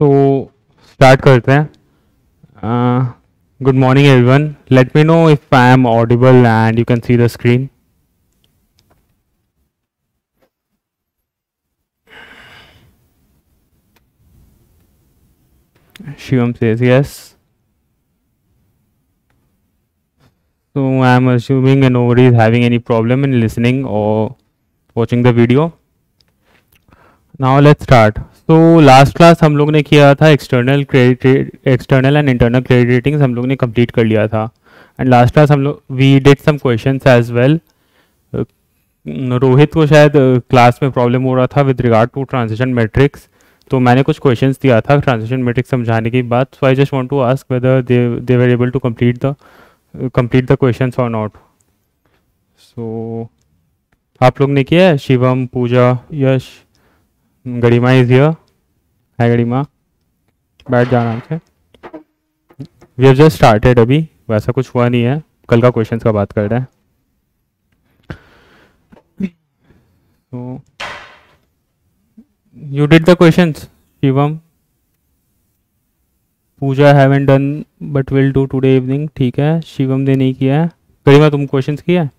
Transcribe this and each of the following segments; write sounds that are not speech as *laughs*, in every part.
तो स्टार्ट करते हैं good morning everyone let me know if I am audible and you can see the screen Shivam says yes. So I am assuming nobody is having any problem in listening or watching the video. Now let's start. तो last class हम लोग ने किया था external credit external and internal credit ratings हम लोग ने complete कर लिया था। एंड लास्ट क्लास हम लोग we did some questions as well Rohit को शायद क्लास uh, में प्रॉब्लम हो रहा था with regard to transition matrix तो मैंने कुछ क्वेश्चंस दिया था ट्रांजिशन मैट्रिक्स समझाने के बाद। So I just want to ask whether they were able to complete the complete the questions और नॉट सो आप लोग ने किया है? शिवम पूजा यश गरिमा इज़ हियर है गरिमा बैठ जाना से वी हैव जस्ट स्टार्टेड अभी, वैसा कुछ हुआ नहीं है। कल का क्वेश्चन का बात कर रहे हैं। so you did the questions, Shivam. Pooja haven't done but will do today evening ठीक है। शिवम ने नहीं किया है। गरिमा, तुम क्वेश्चंस किया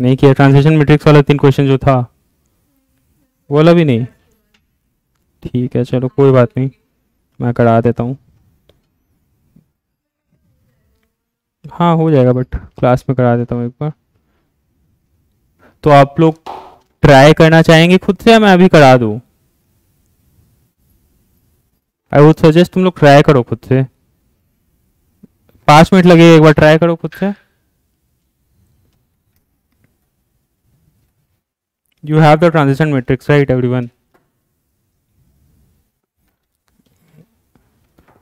नहीं किया। ट्रांसलेशन मैट्रिक्स वाला तीन क्वेश्चन जो था वाला भी नहीं। ठीक है, चलो कोई बात नहीं। मैं करा देता हूँ। हाँ हो जाएगा बट क्लास में करा देता हूँ एक बार। तो आप लोग ट्राई करना चाहेंगे खुद से या मैं अभी करा दूँ? आई वुड सजेस्ट तुम लोग ट्राई करो खुद से। पाँच मिनट लगे, एक बार ट्राई करो खुद से। You have the transition matrix right everyone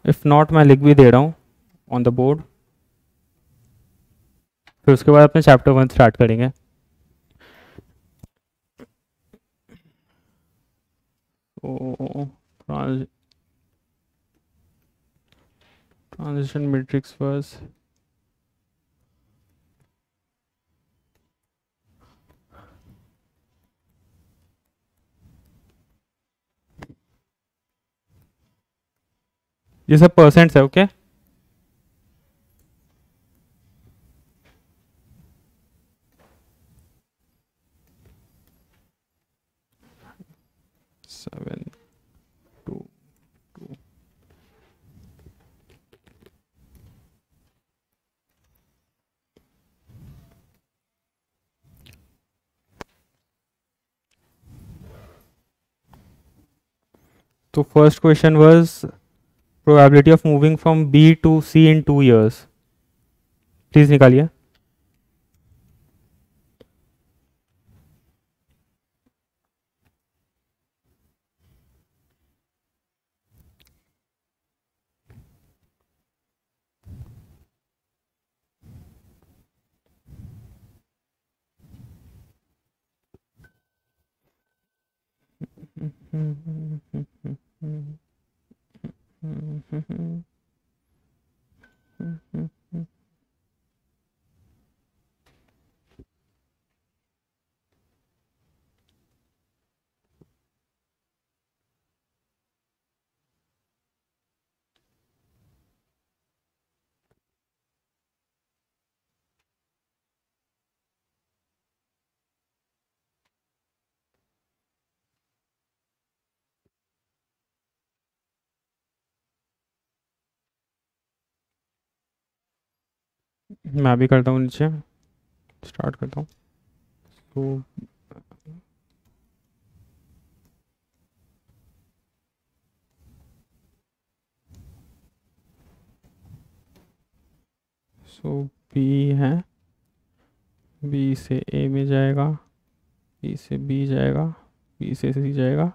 if not मैं लिख भी दे रहा हूँ ऑन द बोर्ड फिर उसके बाद अपने चैप्टर वन स्टार्ट करेंगे। ट्रांजिशन मैट्रिक्स फ़र्स्ट ये सब परसेंट्स है ओके सेवन तो first question was probability of moving from B to C in two years please निकालिए। Mm-hmm. Mm-hmm. mm-hmm. मैं भी करता हूँ नीचे। स्टार्ट करता हूँ। तो सो बी है। बी से ए में जाएगा। बी से बी जाएगा। बी से सी जाएगा।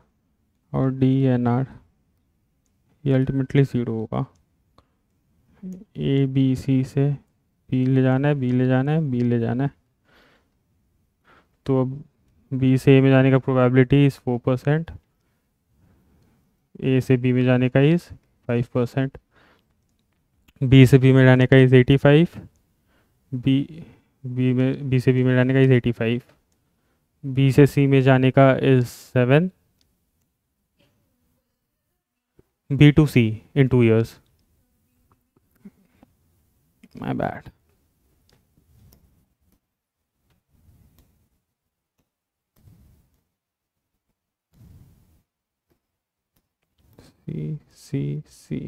और डी एन आर ये अल्टीमेटली ज़ीरो होगा। ए बी सी से बी ले जाना है बी ले जाना है बी ले जाना है। तो अब बी से ए में जाने का probability is four percent A से बी में जाने का इज़ फाइव परसेंट बी से बी में जाने का is eighty five B B में, बी से बी में जाने का इज़ एटी फाइव बी से सी में जाने का is seven B to C in two years my bad C C C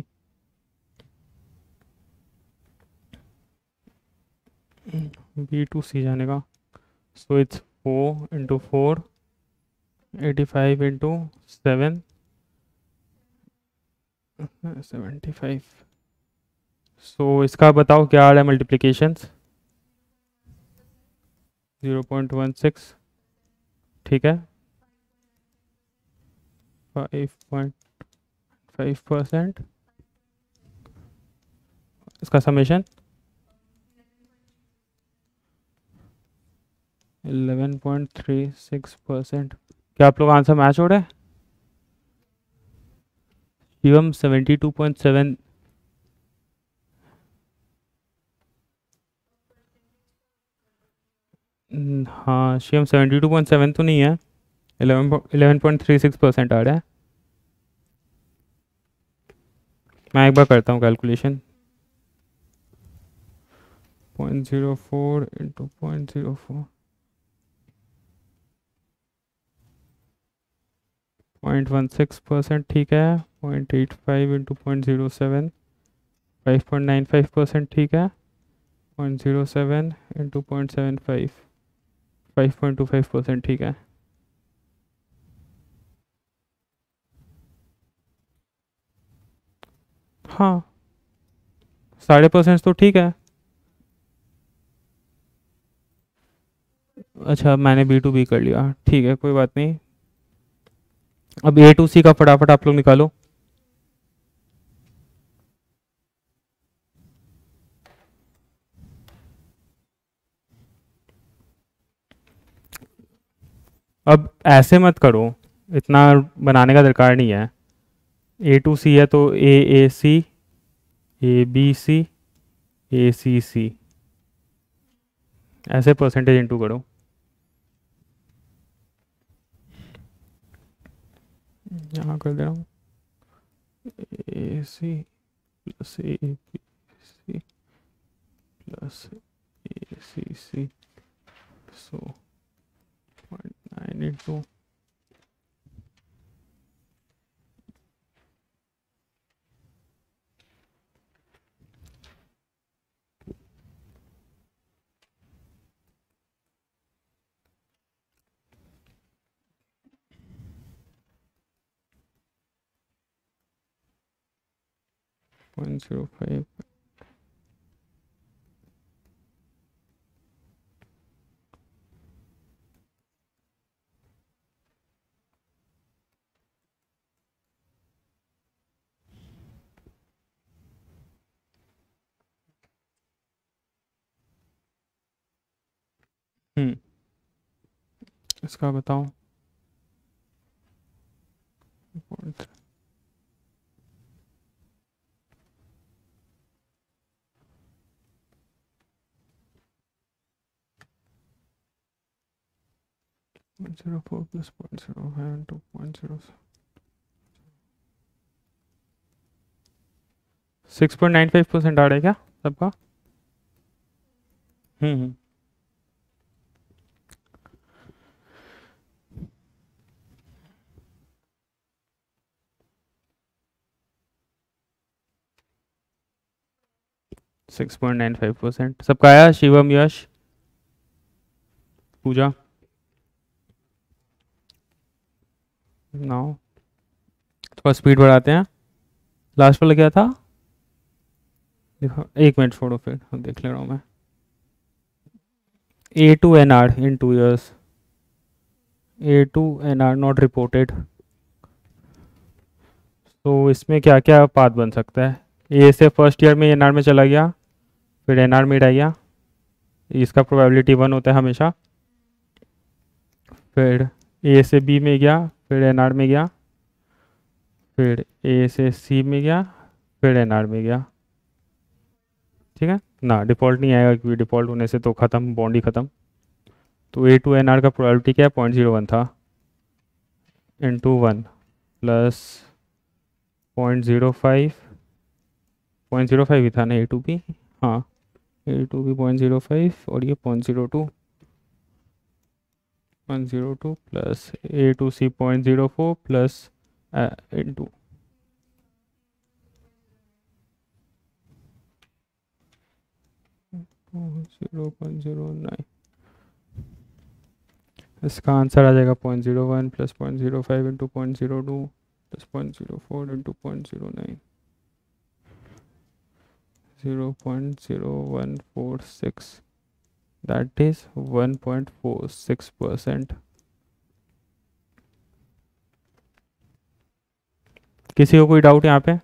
B to C जाने का। So it's four into four eighty five into seven seventy five so so, इसका बताओ क्या आ रहा है multiplication zero point one six ठीक है? फाइव पॉइंट फाइव परसेंट इसका summation eleven point three six percent क्या आप लोग आंसर मैच हो रहे हैं? Shivam seventy two point seven हाँ Shivam seventy two point seven तो नहीं है। Eleven eleven point three six percent आ रहा है। मैं एक बार करता हूँ calculation point zero four into point zero four point one six percent ठीक है। Point eight five into point zero seven five point nine five percent ठीक है। Point zero seven into point seven five five point two five percent ठीक है? हाँ। साढ़े percent तो ठीक है। अच्छा मैंने बी टू बी कर लिया। ठीक है, कोई बात नहीं। अब ए टू सी का फटाफट आप लोग निकालो। अब ऐसे मत करो, इतना बनाने का दरकार नहीं है। ए टू सी है तो A A C A B C A C C ऐसे परसेंटेज इंटू करो। यहाँ कर दे रहा हूँ। A C plus A B C plus A C C so point nine into point zero five hmm इसका point zero four plus point zero zero six point nine five percent आ रहा है क्या सबका? हम्म हम्म। Six point nine five percent. सबका आया? Shivam, Yash? Pooja? Now. थोड़ा speed बढ़ाते हैं। लास्ट वाला क्या था? देखो, एक मिनट छोड़ो फिर देख ले रहा हूँ मैं। A to N R in two years A to N R not reported तो इसमें क्या क्या पाथ बन सकता है? ए से फ़र्स्ट ईयर में एन आर में चला गया। फिर एन आर में रह इसका प्रोबेबिलिटी वन होता है हमेशा। फिर ए से बी में गया, फिर एन आर में गया, फिर ए से सी में गया, फिर एन आर में गया। ठीक है? ना डिफ़ॉल्ट नहीं आएगा क्योंकि डिफ़ॉल्ट होने से तो ख़त्म बॉन्ड ही ख़त्म। तो ए टू एन आर का प्रोबेबिलिटी क्या है? पॉइंट ज़ीरो वन था। Into one plus point zero five point zero five ही था ना ए टू पी हाँ। A to B point zero five और ये point zero two point zero two plus A to C point zero four plus into zero point zero nine इसका answer आ जाएगा point zero one plus point zero five into point zero two plus point zero four into point zero nine zero point zero one four six that is one point four six percent किसी को कोई doubt यहाँ पे?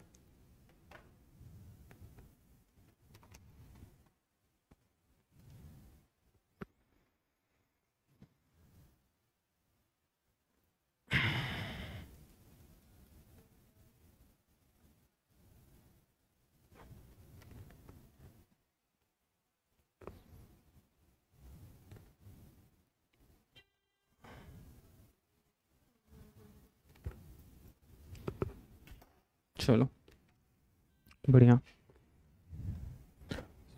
चलो। बढ़िया।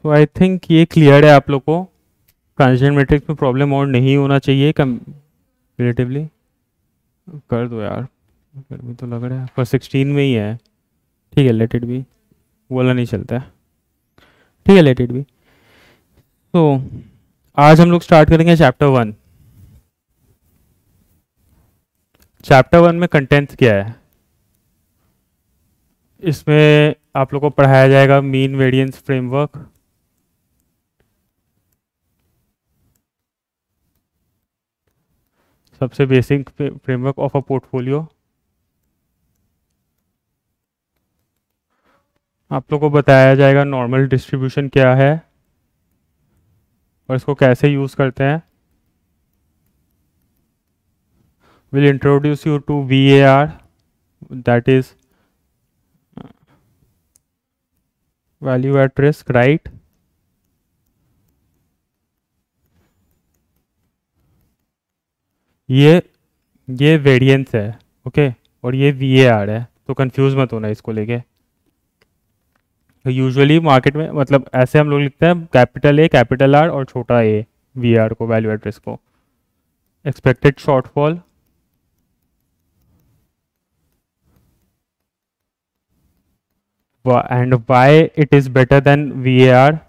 तो I think ये clear है आप लोग को। ट्रांजिशन मैट्रिक्स में प्रॉब्लम और नहीं होना चाहिए कम रिलेटिवली कर दो यार। गर्मी तो लग रहा है। पर सिक्सटीन में ही है। ठीक है लेट इट भी बोला नहीं चलता है। ठीक है लेट इट भी तो आज हम लोग स्टार्ट करेंगे चैप्टर वन चैप्टर वन में कंटेंट्स क्या है? इसमें आप लोग को पढ़ाया जाएगा मीन वेरिएंस फ्रेमवर्क। सबसे basic framework of a portfolio. आप लोग को बताया जाएगा नॉर्मल डिस्ट्रीब्यूशन क्या है और इसको कैसे यूज़ करते हैं। Will introduce you to V A R that is value at risk, right? ये ये वेरिएंस है ओके और ये वी ए आर है तो कंफ्यूज मत होना इसको लेके। यूजुअली मार्केट में मतलब ऐसे हम लोग लिखते हैं कैपिटल ए कैपिटल आर और छोटा ए वी आर को वैल्यू एड्रेस को। Expected shortfall and why it is better than VAR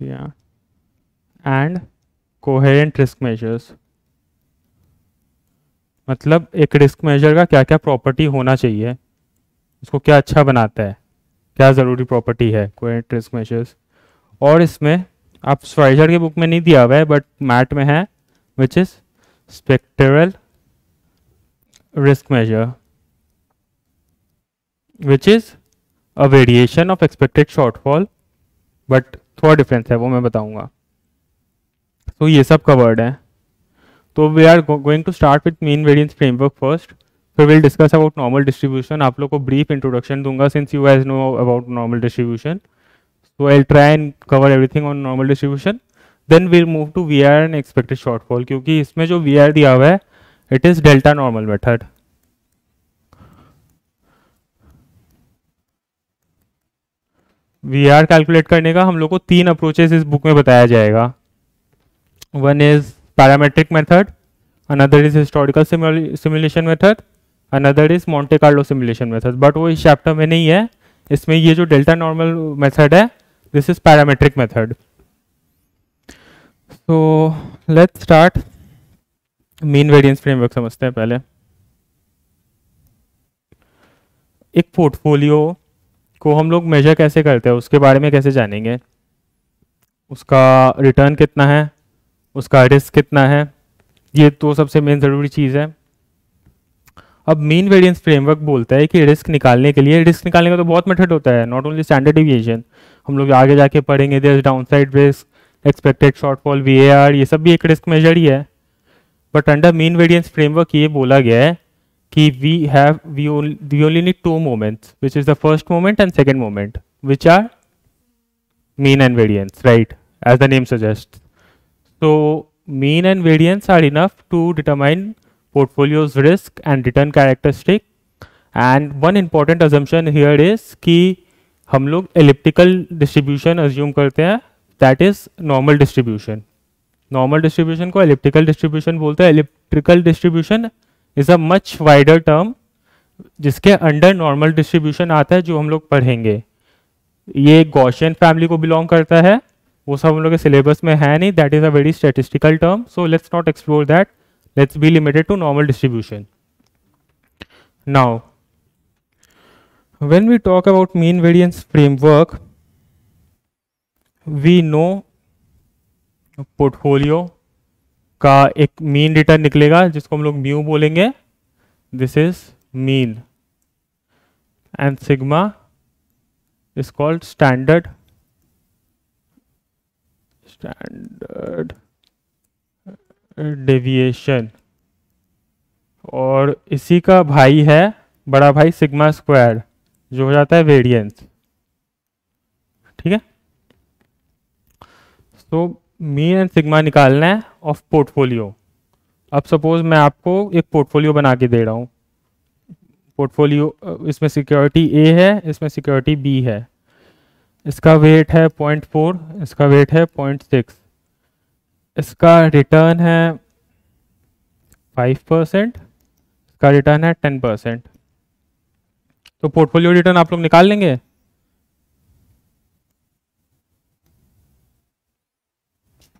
yeah. And coherent risk measures. मतलब एक रिस्क मेजर का क्या क्या प्रॉपर्टी होना चाहिए? उसको क्या अच्छा बनाता है? क्या ज़रूरी प्रॉपर्टी है कोहेरेंट रिस्क मेजर्स और इसमें आप स्वाइजर के बुक में नहीं दिया हुआ है बट मैट में है which is spectral risk measure which is a variation of expected shortfall but थोड़ा डिफरेंस है वो मैं बताऊँगा। तो ये सब कवर्ड है। तो we are going to start with mean variance framework first फिर will discuss about normal distribution आप लोग को ब्रीफ इंट्रोडक्शन दूँगा since you has know about normal distribution So, I'll try and cover everything on normal distribution. Then we'll move to VR and expected shortfall क्योंकि इसमें जो VR दिया हुआ है, it is delta normal method. We are calculate करने का हम लोग को तीन अप्रोचेस इस बुक में बताया जाएगा one is parametric method another is historical simulation method another is Monte Carlo simulation method but वो इस चैप्टर में नहीं है इसमें ये जो डेल्टा नॉर्मल मेथड है this is parametric method. So, let's start mean variance framework समझते हैं पहले। एक पोर्टफोलियो को हम लोग मेजर कैसे करते हैं, उसके बारे में कैसे जानेंगे? उसका रिटर्न कितना है? उसका रिस्क कितना है? ये तो सबसे मेन ज़रूरी चीज़ है। अब मीन वेरिएंस फ्रेमवर्क बोलता है कि रिस्क निकालने के लिए रिस्क निकालने का तो बहुत मेथड होता है नॉट ओनली स्टैंडर्ड डिविएशन हम लोग आगे जाके पढ़ेंगे their downside risk expected shortfall V ये सब भी एक रिस्क मेजर ही है। But under mean variance framework ये बोला गया है कि we have we only need two moments which is the first moment and second moment which are mean and variance right as the name suggest so, mean and variance are enough to determine portfolio's risk and return characteristic. And one important assumption here is कि हम लोग elliptical distribution assume करते हैं that is normal distribution normal distribution को elliptical distribution बोलते हैं। Elliptical distribution is a much wider term जिसके under normal distribution आता है, जो हम लोग पढ़ेंगे। ये गौशियन फैमिली को बिलोंग करता है। वो सब हम लोग के सिलेबस में है नहीं। That is a very statistical term so let's not explore that let's be limited to normal distribution now when we talk about mean variance framework we know portfolio का एक मीन रिटर्न निकलेगा जिसको हम लोग mu बोलेंगे this is mean and sigma is called standard standard deviation और इसी का भाई है बड़ा भाई सिग्मा स्क्वायर जो हो जाता है वेरिएंस ठीक है? तो मीन एंड सिग्मा निकालना है ऑफ़ पोर्टफोलियो अब सपोज़ मैं आपको एक पोर्टफोलियो बना के दे रहा हूँ। पोर्टफोलियो इसमें सिक्योरिटी ए है, इसमें सिक्योरिटी बी है। इसका वेट है पॉइंट फोर इसका वेट है पॉइंट सिक्स इसका रिटर्न है फाइव परसेंट इसका रिटर्न है टेन परसेंट तो पोर्टफोलियो रिटर्न आप लोग निकाल लेंगे?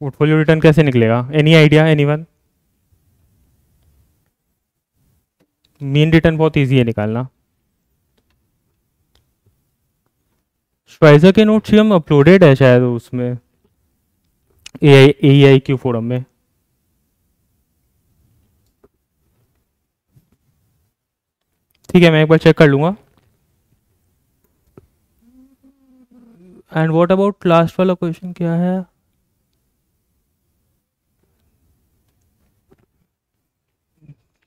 पोर्टफोलियो रिटर्न कैसे निकलेगा? Any idea any one mean return बहुत इजी है निकालना। श्वाइजर के नोट्स हम अपलोडेड है शायद उसमें। A I I Q forum में। ठीक है, मैं एक बार चेक कर लूँगा। एंड व्हाट अबाउट लास्ट वाला क्वेश्चन क्या है?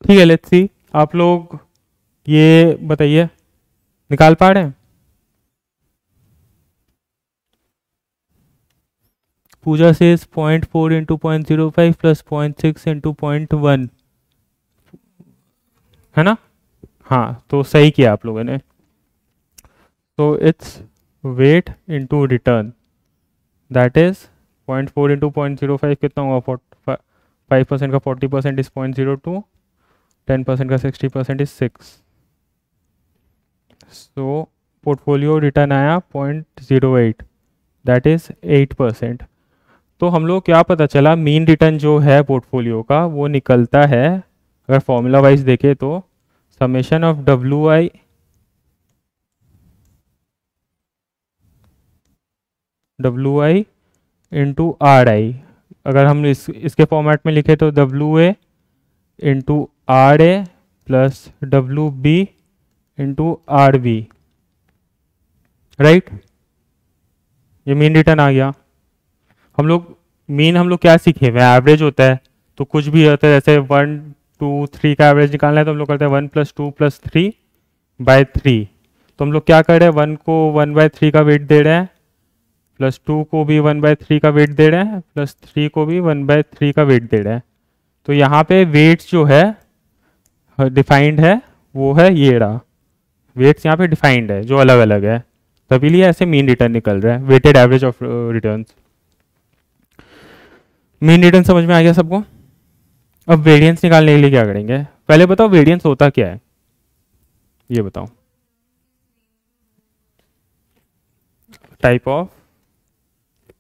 ठीक है लेट्स सी आप लोग ये बताइए। निकाल पा रहे हैं? पूजा से point four into point zero five plus point six into point one है ना? हाँ तो सही किया आप लोगों ने। तो it's weight into return that is point four into point zero five कितना होगा फाइव परसेंट का forty percent is point zero two ten percent का sixty percent is six so portfolio return आया point zero eight that is eight percent तो हम लोग क्या पता चला मीन रिटर्न जो है पोर्टफोलियो का, वो निकलता है। अगर फॉर्मूला वाइज देखें तो summation of W I W I into R I अगर हम इस, इसके फॉर्मेट में लिखे तो W A into R A plus W B into R B right ये मीन रिटर्न आ गया। हम लोग मीन हम लोग क्या सीखे हुए एवरेज होता है तो कुछ भी होता है, जैसे वन टू थ्री का एवरेज निकालना है तो हम लोग करते हैं one plus two plus three by three तो हम लोग क्या कर रहे हैं? वन को वन बाय थ्री का वेट दे रहे हैं। प्लस टू को भी वन बाय थ्री का वेट दे रहे हैं, प्लस थ्री को भी वन बाय थ्री का वेट दे रहे हैं। तो यहाँ पे वेट्स जो है डिफाइंड है, वो है ये रहा। वेट्स यहाँ पे डिफाइंड है, जो अलग अलग है। तभी लिए ऐसे मीन रिटर्न निकल रहा है weighted average of return mean return समझ में आ गया सबको? अब वेरिएंस निकालने के लिए क्या करेंगे? पहले बताओ वेरिएंस होता क्या है? ये बताओ। Type of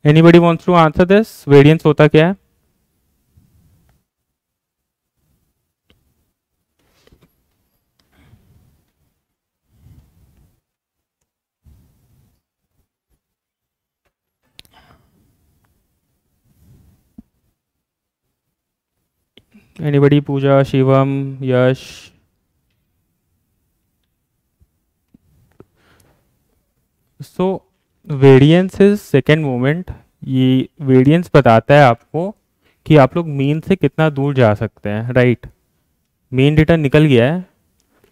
anybody wants to answer this variance होता क्या है Anybody? Pooja, Shivam, Yash. So variance is second moment ये वेरिएंस बताता है आपको कि आप लोग मीन से कितना दूर जा सकते हैं राइट मेन रिटर्न निकल गया है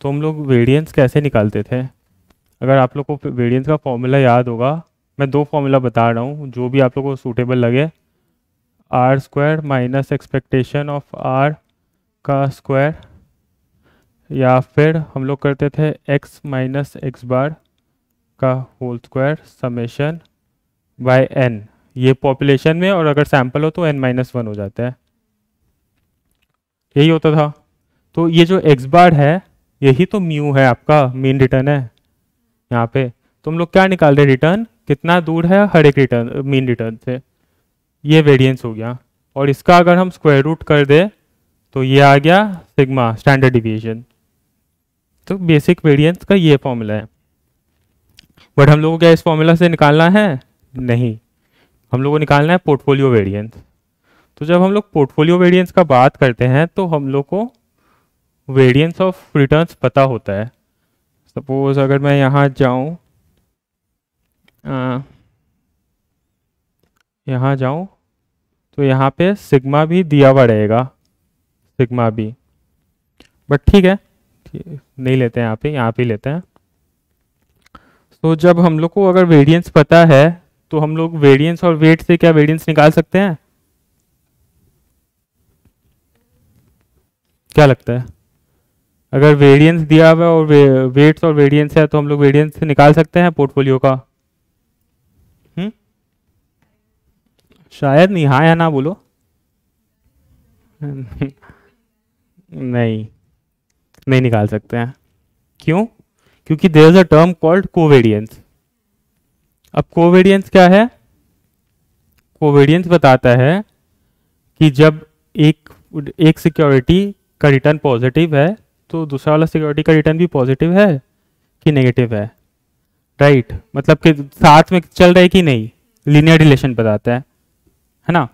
तो हम लोग वेरिएंस कैसे निकालते थे? अगर आप लोग को वेरिएंस का फॉर्मूला याद होगा, मैं दो फॉर्मूला बता रहा हूँ, जो भी आप लोग को सूटेबल लगे। R square minus expectation of R का स्क्वायर या फिर हम लोग करते थे एक्स माइनस एक्स बार का whole square summation by N ये पॉपुलेशन में और अगर सैंपल हो तो एन माइनस वन हो जाता है। यही होता था। तो ये जो एक्स बार है, यही तो म्यू है आपका मेन रिटर्न है यहाँ पे। तो हम लोग क्या निकाल रहे रिटर्न कितना दूर है? हर एक रिटर्न मेन रिटर्न से। ये वेरिएंस हो गया। और इसका अगर हम स्क्वायर रूट कर दे तो ये आ गया सिग्मा स्टैंडर्ड डिविएशन तो बेसिक वेरिएंस का ये फॉर्मूला है। बट हम लोगों को क्या इस फॉर्मूला से निकालना है? नहीं। हम लोग को निकालना है पोर्टफोलियो वेरिएंस तो जब हम लोग पोर्टफोलियो वेरिएंस का बात करते हैं तो हम लोग को वेरिएंस ऑफ़ रिटर्न्स पता होता है। सपोज़ अगर मैं यहाँ जाऊँ यहाँ जाऊँ तो यहाँ पे सिग्मा भी दिया हुआ रहेगा। सिग्मा भी। बट ठीक है नहीं लेते हैं यहाँ पे यहाँ पे लेते हैं। तो जब हम लोग को अगर वेरिएंस पता है तो हम लोग वेरिएंस और वेट से क्या वेरिएंस निकाल सकते हैं? क्या लगता है? अगर वेरिएंस दिया हुआ और वे, वेट्स और वेरिएंस है तो हम लोग वेरिएंस निकाल सकते हैं पोर्टफोलियो का? हम्म? शायद नहीं। हाँ या ना बोलो। *laughs* नहीं। नहीं निकाल सकते हैं। क्यों? क्योंकि there is a term called covariance अब कोवेरियंस क्या है? कोवेरियंस बताता है कि जब एक एक सिक्योरिटी का रिटर्न पॉजिटिव है तो दूसरा वाला सिक्योरिटी का रिटर्न भी पॉजिटिव है कि नेगेटिव है? Right right? मतलब कि साथ में चल रहा है कि नहीं? लीनियर रिलेशन बताता है। है ना?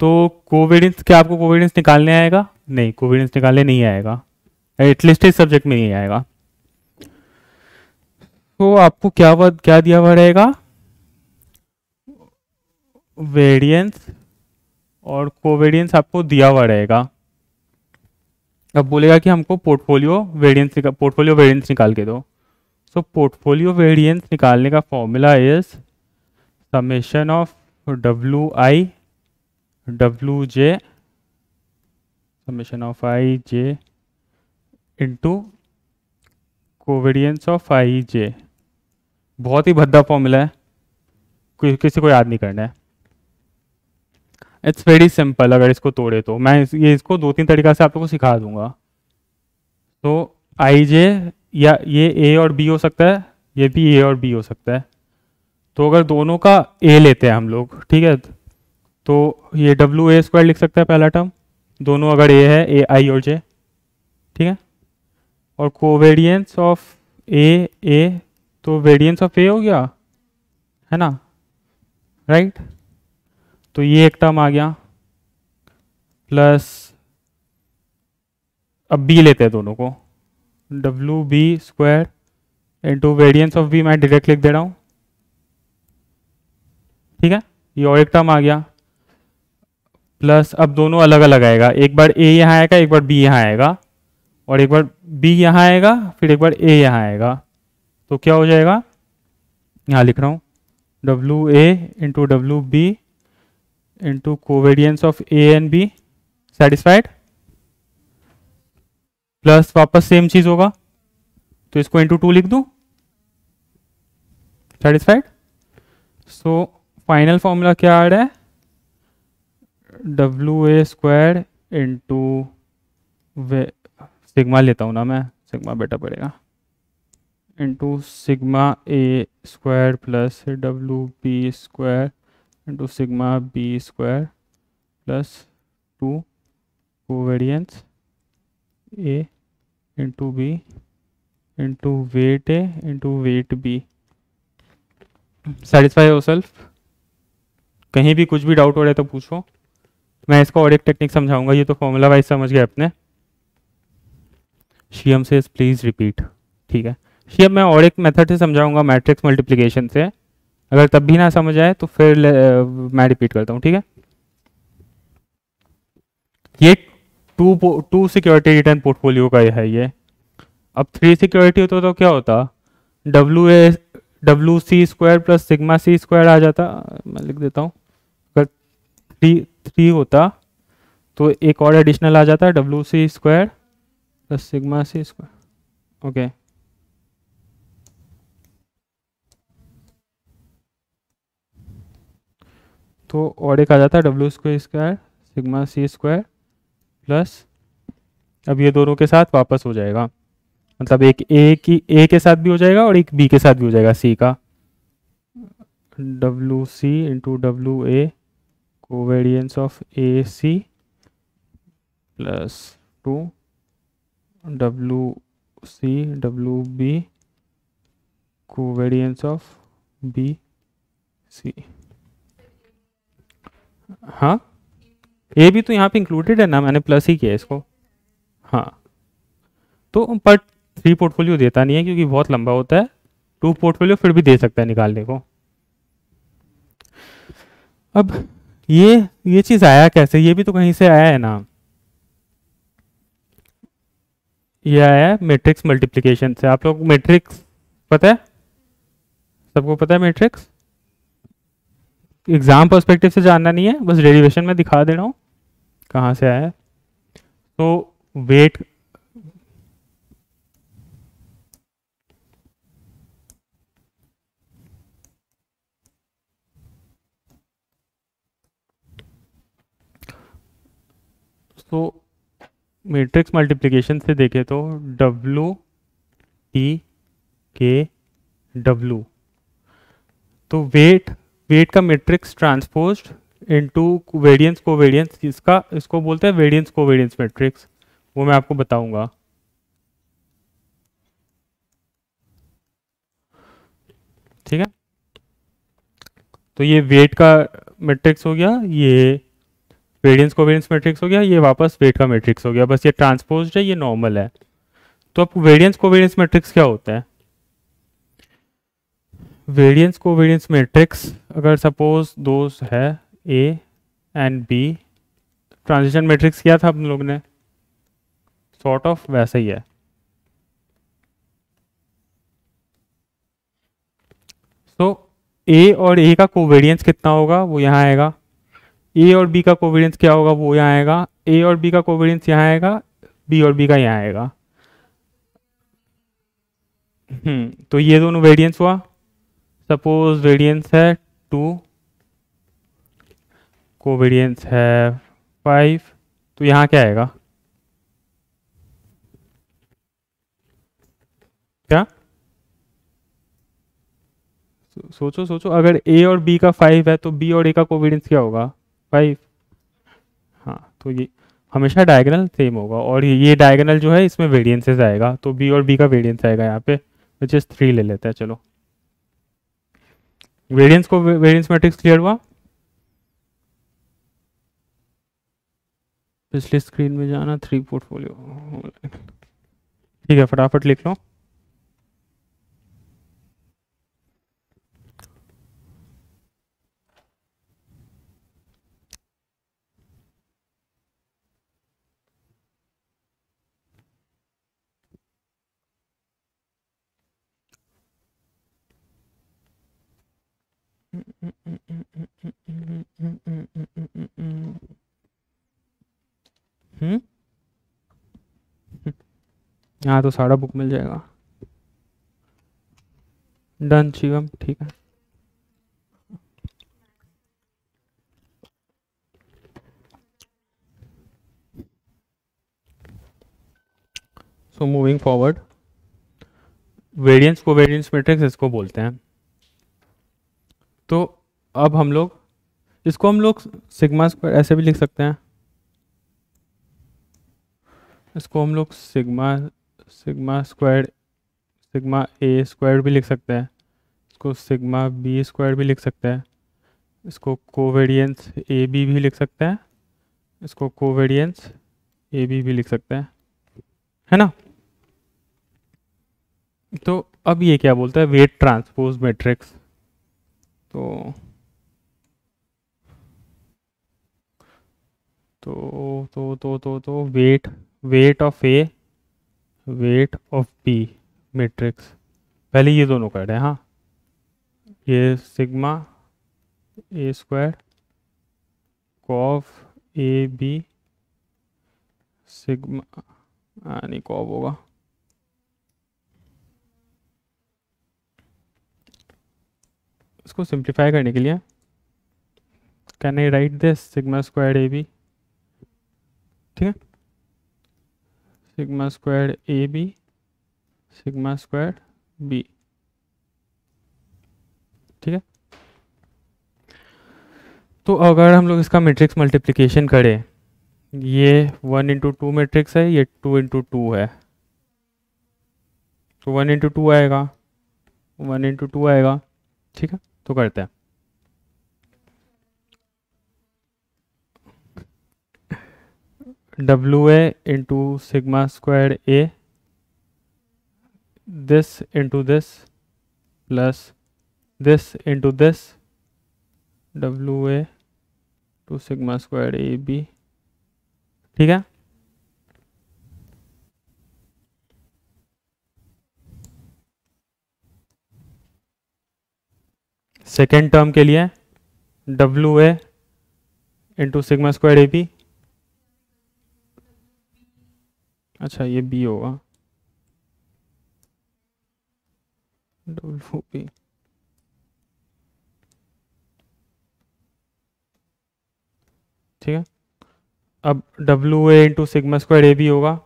तो कोवेरियंस क्या आपको कोवेरियंस निकालने आएगा? नहीं कोवेरियंस निकालने नहीं आएगा। एटलीस्ट इस सब्जेक्ट में नहीं आएगा। तो आपको क्या वद, क्या दिया हुआ रहेगा? वेरिएंस और कोवेरियंस आपको दिया हुआ रहेगा। अब बोलेगा कि हमको पोर्टफोलियो वेरिएंस पोर्टफोलियो वेरिएंस निकाल के दो। सो पोर्टफोलियो वेरिएंस निकालने का formula is summation of W I W J summation of I J into covariance of I J बहुत ही भद्दा फॉर्मूला है। कि, किसी को याद नहीं करना है। इट्स वेरी सिंपल अगर इसको तोड़े तो। मैं इस, ये इसको दो तीन तरीका से आप लोगों को सिखा दूँगा। तो आई जे या ये ए और बी हो सकता है ये भी ए और बी हो सकता है। तो अगर दोनों का ए लेते हैं हम लोग ठीक है? तो ये डब्ल्यू ए स्क्वायर लिख सकता है पहला टर्म दोनों अगर ए है ए आई और जे ठीक है? और कोवेरियंस ऑफ़ ए ए तो वेरियंस ऑफ़ ए हो गया, है ना? राइट तो ये एक टर्म आ गया प्लस अब बी लेते हैं दोनों को। W B square into variance of B मैं डायरेक्ट लिख दे रहा हूँ। ठीक है? ये और एक टर्म आ गया प्लस अब दोनों अलग अलग आएगा। एक बार ए यहाँ आएगा, एक बार बी यहाँ आएगा। और एक बार बी यहाँ आएगा, फिर एक बार ए यहाँ आएगा। तो क्या हो जाएगा? यहाँ लिख रहा हूँ। W A into W B into covariance of A and B satisfied plus वापस सेम चीज़ होगा। तो इसको इंटू टू लिख दू। सेटिस्फाइड सो फाइनल फॉर्मूला क्या आ रहा है? W A square into sigma लेता हूँ ना मैं, सिग्मा बेटा पड़ेगा। Into sigma A square plus W B square into sigma B square plus two covariance A into B into weight A into weight B satisfy हो self कहीं भी कुछ भी डाउट हो रहा है तो पूछो। मैं इसका और एक टेक्निक समझाऊँगा, ये तो फॉर्मूला वाइज समझ गए अपने। शीएम से प्लीज़ रिपीट ठीक है? शीएम मैं और एक मेथड से समझाऊँगा मैट्रिक्स मल्टीप्लिकेशन से। अगर तब भी ना समझ आए तो फिर मैं रिपीट करता हूँ, ठीक है? ये two two security return portfolio का है ये। अब थ्री सिक्योरिटी होता तो क्या होता? W A W C square plus sigma C square आ जाता। मैं लिख देता हूँ। अगर थ्री थ्री होता तो एक और एडिशनल आ जाता है W C square plus sigma C square okay तो और एक आ जाता है W square square sigma C square plus अब ये दोनों के साथ वापस हो जाएगा। मतलब एक ए की ए के साथ भी हो जाएगा और एक बी के साथ भी हो जाएगा सी का। W C into W A covariance of A C plus two W C W B covariance of B C हाँ? ए भी तो यहाँ पे इंक्लूडेड है ना, मैंने प्लस ही किया इसको। हाँ। तो बट थ्री पोर्टफोलियो देता नहीं है क्योंकि बहुत लंबा होता है। टू पोर्टफोलियो फिर भी दे सकता है निकालने को। अब ये ये चीज़ आया कैसे? ये भी तो कहीं से आया है ना। ये आया है मैट्रिक्स मल्टीप्लिकेशन से। आप लोग मैट्रिक्स पता है? सबको पता है मैट्रिक्स एग्ज़ाम पर्सपेक्टिव से जानना नहीं है, बस डेरिवेशन में दिखा दे रहा हूँ। कहाँ से आया है? तो वेट तो मैट्रिक्स मल्टीप्लिकेशन से देखें तो डब्लू टी के डब्लू तो वेट वेट का matrix transpose into variance covariance इसका इसको बोलते हैं वेरिएंस कोवेरिएंस मैट्रिक्स वो मैं आपको बताऊँगा। ठीक है? तो ये वेट का मैट्रिक्स हो गया, ये वेरिएंस कोवेरिएंस मैट्रिक्स हो गया, ये वापस वेट का मैट्रिक्स हो गया। बस ये ट्रांसपोज है, ये नॉर्मल है। तो अब वेरिएंस कोवेरिएंस मैट्रिक्स क्या होता है? वेरिएंस कोवेरिएंस मैट्रिक्स अगर सपोज़ दो है A and B transition matrix किया था हम लोग ने? सॉर्ट ऑफ़ वैसा ही है। तो ए और ए का कोवेरिएंस कितना होगा? वो यहाँ आएगा। ए और बी का कोविडेंस क्या होगा? वो यहाँ आएगा। ए और बी का कोविडेंस यहाँ आएगा। बी और बी का यहाँ आएगा। हम्म तो ये दोनों वेरिएंस हुआ। सपोज़ वेरिएंस है टू कोवेरिएंस है फाइव तो यहाँ क्या आएगा? क्या? सोचो सोचो। अगर ए और बी का फाइव है तो बी और ए का कोवेरिएंस क्या होगा? फाइव हाँ तो ये हमेशा डायगोनल सेम होगा और ये डायगोनल जो है इसमें वेरिएंसेस आएगा तो बी और बी का वेरियंस आएगा यहाँ पे विच इज़ थ्री ले लेते हैं चलो वेरियंस को वेरियंस मैट्रिक्स क्लियर हुआ पिछली स्क्रीन में जाना थ्री पोर्टफोलियो ठीक है फटाफट लिख लो हम्म? यहाँ तो सारा बुक मिल जाएगा। डन शिवम, ठीक है। सो मूविंग फॉरवर्ड वेरिएंस को वेरिएंस मैट्रिक्स इसको बोलते हैं। तो अब हम लोग इसको हम लोग सिग्मा स्क्वायर ऐसे भी लिख सकते हैं। इसको हम लोग sigma sigma square sigma A square भी लिख सकते हैं। इसको सिग्मा बी स्क्वायर भी लिख सकते हैं। इसको कोवेरियंस ए बी भी लिख सकते हैं। इसको कोवेरियंस ए बी भी लिख सकते हैं। है ना? तो अब ये क्या बोलता है? वेट ट्रांसपोज मैट्रिक्स तो तो तो तो तो तो weight wait of a wait of B matrix पहले ये दोनों कर रहे हैं हाँ? ये sigma A square cough A B sigma नहीं कॉफ होगा। इसको सिंप्लीफाई करने के लिए can I right this sigma square A B ठीक है? Sigma square A B, sigma square B. ठीक है? तो अगर हम लोग इसका मैट्रिक्स मल्टीप्लिकेशन करें, ये वन इंटू टू मेट्रिक्स है, ये टू इंटू टू है। तो वन इंटू टू आएगा वन इंटू टू आएगा, ठीक है? तो करते हैं। W A into sigma square A this into this plus this into this W A two sigma square A B ठीक है? सेकेंड टर्म के लिए W A into sigma square A B अच्छा ये बी होगा। डब्ल्यू पी ठीक है? अब W A into sigma square A B होगा।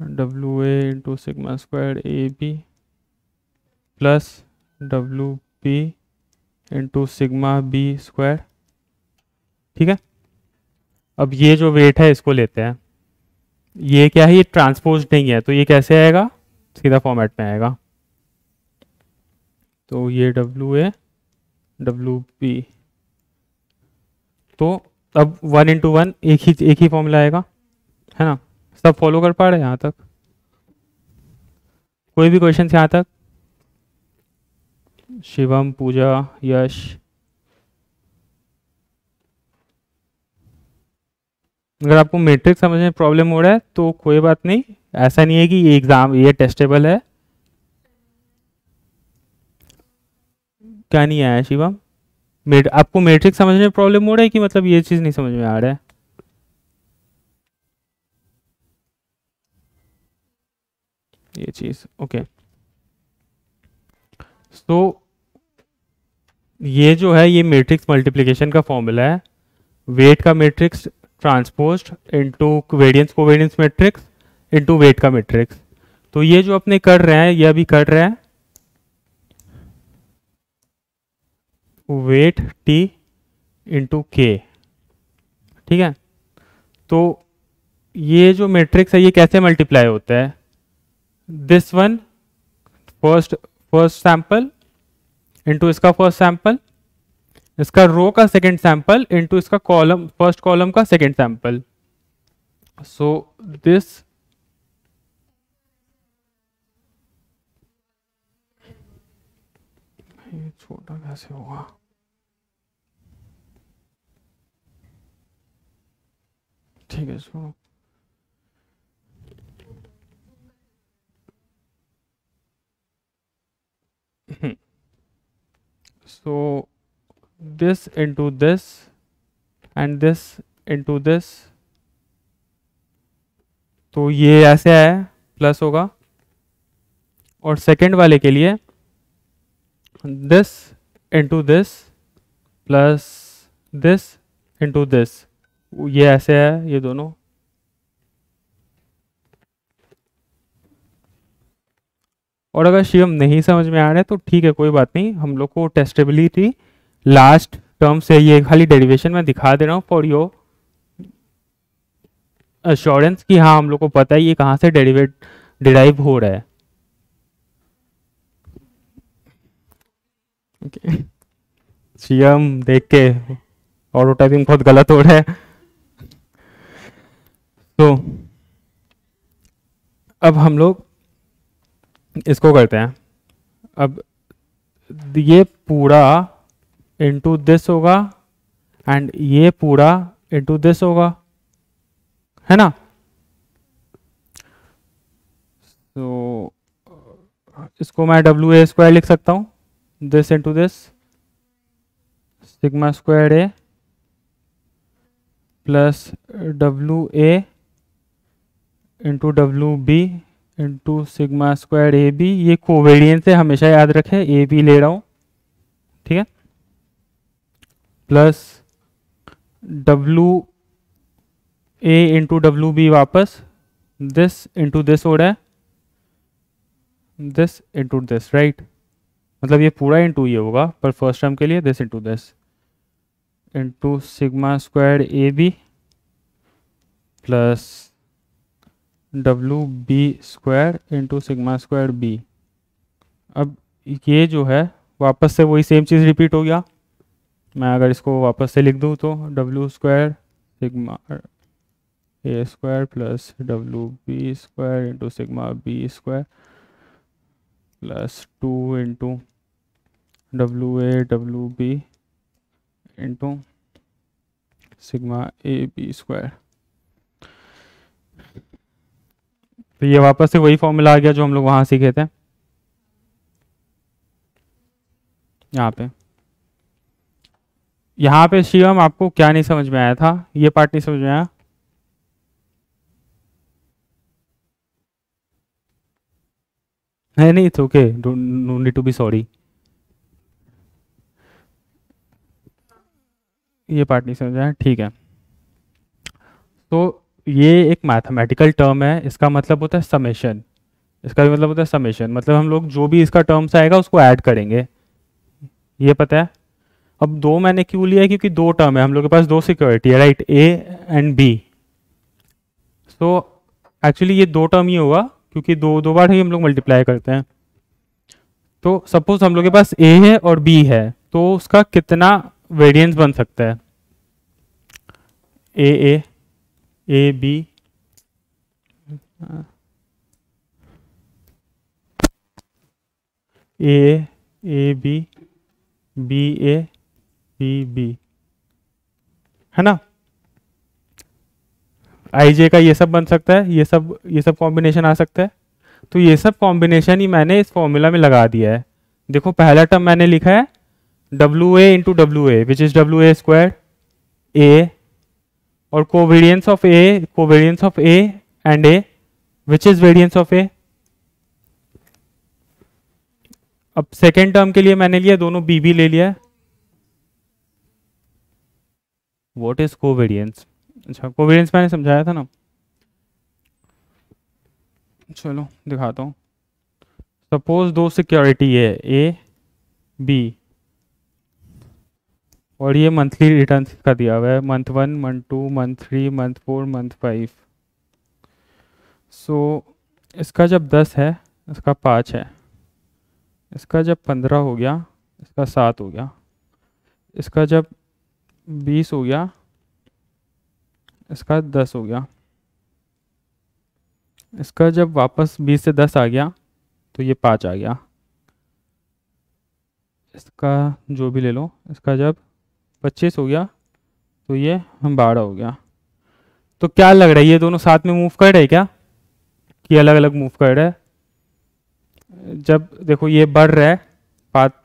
W A into sigma square A B plus W P into sigma B square ठीक है? अब ये जो वेट है, इसको लेते हैं। ये क्या है? ये ट्रांसपोज नहीं है तो ये कैसे आएगा? सीधा फॉर्मेट में आएगा। तो ये डब्ल्यू ए डब्ल्यू पी तो अब वन इंटू वन एक ही एक ही फॉर्मूला आएगा, है ना? सब फॉलो कर पा रहे यहाँ तक? कोई भी क्वेश्चन यहाँ तक? शिवम, पूजा, यश। अगर आपको मैट्रिक्स समझने में प्रॉब्लम हो रहा है तो कोई बात नहीं। ऐसा नहीं है कि ये एग्ज़ाम ये टेस्टेबल है। क्या नहीं आया शिवम? मेट आपको मैट्रिक्स समझने में प्रॉब्लम हो रहा है कि मतलब ये चीज़ नहीं समझ में आ रहा है? ये चीज़ ओके सो ये जो है, ये मैट्रिक्स मल्टीप्लिकेशन का फॉर्मूला है। वेट का matrix transposed into variance covariance matrix into weight का मैट्रिक्स। तो ये जो अपने कर रहे हैं, ये अभी कर रहे हैं। Weight T into K. ठीक है? तो ये जो मैट्रिक्स है, ये कैसे मल्टीप्लाई होता है? This one, first first sample into इसका फ़र्स्ट सैंपल इसका रो का सेकेंड सैंपल इंटू इसका कॉलम फ़र्स्ट कॉलम का सेकेंड सैंपल सो दिस छोटा कैसे होगा? ठीक है so *laughs* so this into this and this into this. तो ये ऐसे है प्लस होगा। और सेकंड वाले के लिए this into this plus this into this ये ऐसे है, ये दोनों। और अगर शिवम नहीं समझ में आ रहा तो ठीक है, कोई बात नहीं। हम लोग को टेस्टेबिलिटी लास्ट टर्म से ये खाली डेरिवेशन में दिखा दे रहा हूँ फॉर योर अश्योरेंस कि हाँ हम लोग को पता है ये कहाँ से डेरिवेट डिराइव हो रहा है। सीएम देख के ऑटो टाइपिंग बहुत गलत हो रहा है। तो अब हम लोग इसको करते हैं। अब ये पूरा इंटू दिस होगा एंड ये पूरा इंटू दिस होगा, है ना? तो इसको मैं डब्ल्यू ए स्क्वायर लिख सकता हूँ this into this sigma square A plus W A into W B into sigma square A B ये कोवेरियंस है हमेशा याद रखें ए बी ले रहा हूँ, ठीक है? Plus W A into W B वापस दिस इंटू दिस हो रहा है दिस इंटू दिस राइट मतलब ये पूरा इंटू ये होगा, पर फ़र्स्ट टर्म के लिए this into this into sigma square A B plus W B square into sigma square B अब ये जो है, वापस से वही सेम चीज़ रिपीट हो गया। मैं अगर इसको वापस से लिख दूँ तो W square sigma A square plus W B square into sigma B square plus two into W A W B into sigma A B square तो ये वापस से वही फॉर्मूला आ गया जो हम लोग वहाँ सीखे थे। यहाँ पे। यहाँ पे शिवम आपको क्या नहीं समझ में आया था? ये पार्ट नहीं समझ में आया? है नहीं तो okay need to be sorry ये पार्ट नहीं समझ आया। ठीक है। तो ये एक मैथमेटिकल टर्म है। इसका मतलब होता है समेशन इसका भी मतलब होता है समेशन मतलब हम लोग जो भी इसका टर्म्स आएगा उसको ऐड करेंगे। ये पता है? अब दो मैंने क्यों लिया है? क्योंकि दो टर्म है, हम लोग के पास दो सिक्योरिटी है right A and B so actually ये दो टर्म ही होगा क्योंकि दो दो बार ही हम लोग मल्टीप्लाई करते हैं। तो सपोज़ हम लोग के पास ए है और बी है तो उसका कितना वेरिएंस बन सकता है? A A A B A A B B A B B. है ना? आई जे का ये सब बन सकता है, ये सब ये सब कॉम्बिनेशन आ सकता है। तो ये सब कॉम्बिनेशन ही मैंने इस फॉर्मूला में लगा दिया है। देखो, पहला टर्म मैंने लिखा है W A into W A which is W A square A और covariance of A covariance of A and A which is variance of A अब सेकेंड टर्म के लिए मैंने लिया, दोनों बी बी ले लिया। वॉट इज़ कोवेरियंस अच्छा कोवेरियंस मैंने समझाया था ना। चलो, दिखाता हूँ। सपोज़ दो सिक्योरिटी है ए बी और ये मंथली रिटर्न का दिया हुआ है month one month two month three month four month five so इसका जब दस है, इसका पाँच है। इसका जब पंद्रह हो गया, इसका सात हो गया। इसका जब बीस हो गया, इसका दस हो गया। इसका जब वापस बीस से दस आ गया तो ये पाँच आ गया। इसका जो भी ले लो, इसका जब पच्चीस हो गया तो ये बारह हो गया। तो क्या लग रहा है, ये दोनों साथ में मूव कर रहे क्या? कि अलग अलग मूव कर रहे हैं? जब देखो ये बढ़ रहा है बात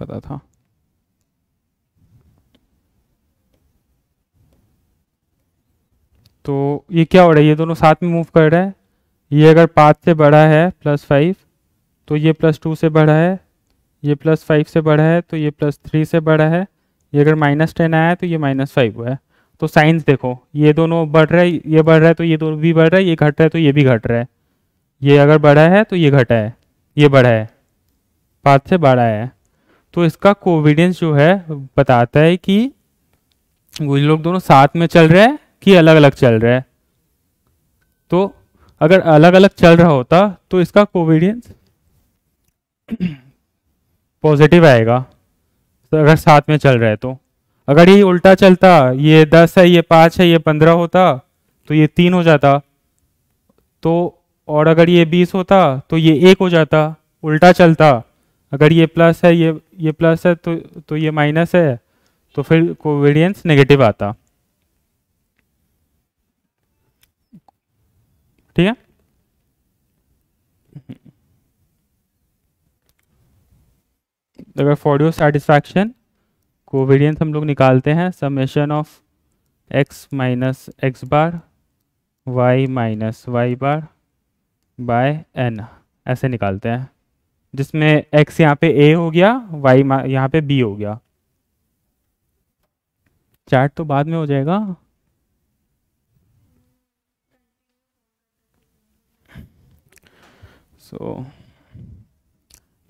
पता था। तो ये क्या हो रहा है? ये दोनों साथ में मूव कर रहा है। ये अगर पाँच से बड़ा है प्लस फाइव तो ये प्लस टू से बड़ा है। ये प्लस फाइव से बड़ा है तो ये प्लस थ्री से बड़ा है। ये अगर माइनस टेन आया तो ये माइनस फाइव हुआ है। तो साइंस देखो, ये दोनों बढ़ रहा है ये बढ़ रहा है तो ये दोनों भी बढ़ रहा है, ये घट रहा है तो ये भी घट रहा है। ये अगर बढ़ा है तो ये घटा है, ये बढ़ा है। पाँच से बड़ा है। तो इसका कोविडेंस जो है, बताता है कि वो लोग दोनों साथ में चल रहे हैं कि अलग अलग चल रहे हैं। तो अगर अलग अलग चल रहा होता तो इसका कोविडियंस पॉजिटिव *clears throat* आएगा तो अगर साथ में चल रहा है तो। अगर ये उल्टा चलता, ये दस है, ये पाँच है, ये पंद्रह होता तो ये तीन हो जाता। तो और अगर ये बीस होता तो ये एक हो जाता, उल्टा चलता। अगर ये प्लस है, ये ये प्लस है तो तो ये माइनस है तो फिर कोविडियंस नेगेटिव आता। ठीक है? अगर फॉर सेटिस्फैक्शन कोवेरियंस हम लोग निकालते हैं summation of X minus X bar Y minus Y bar by N ऐसे निकालते हैं। जिसमें x यहाँ पे a हो गया y यहाँ पे b हो गया। चार्ट तो बाद में हो जाएगा। सो so,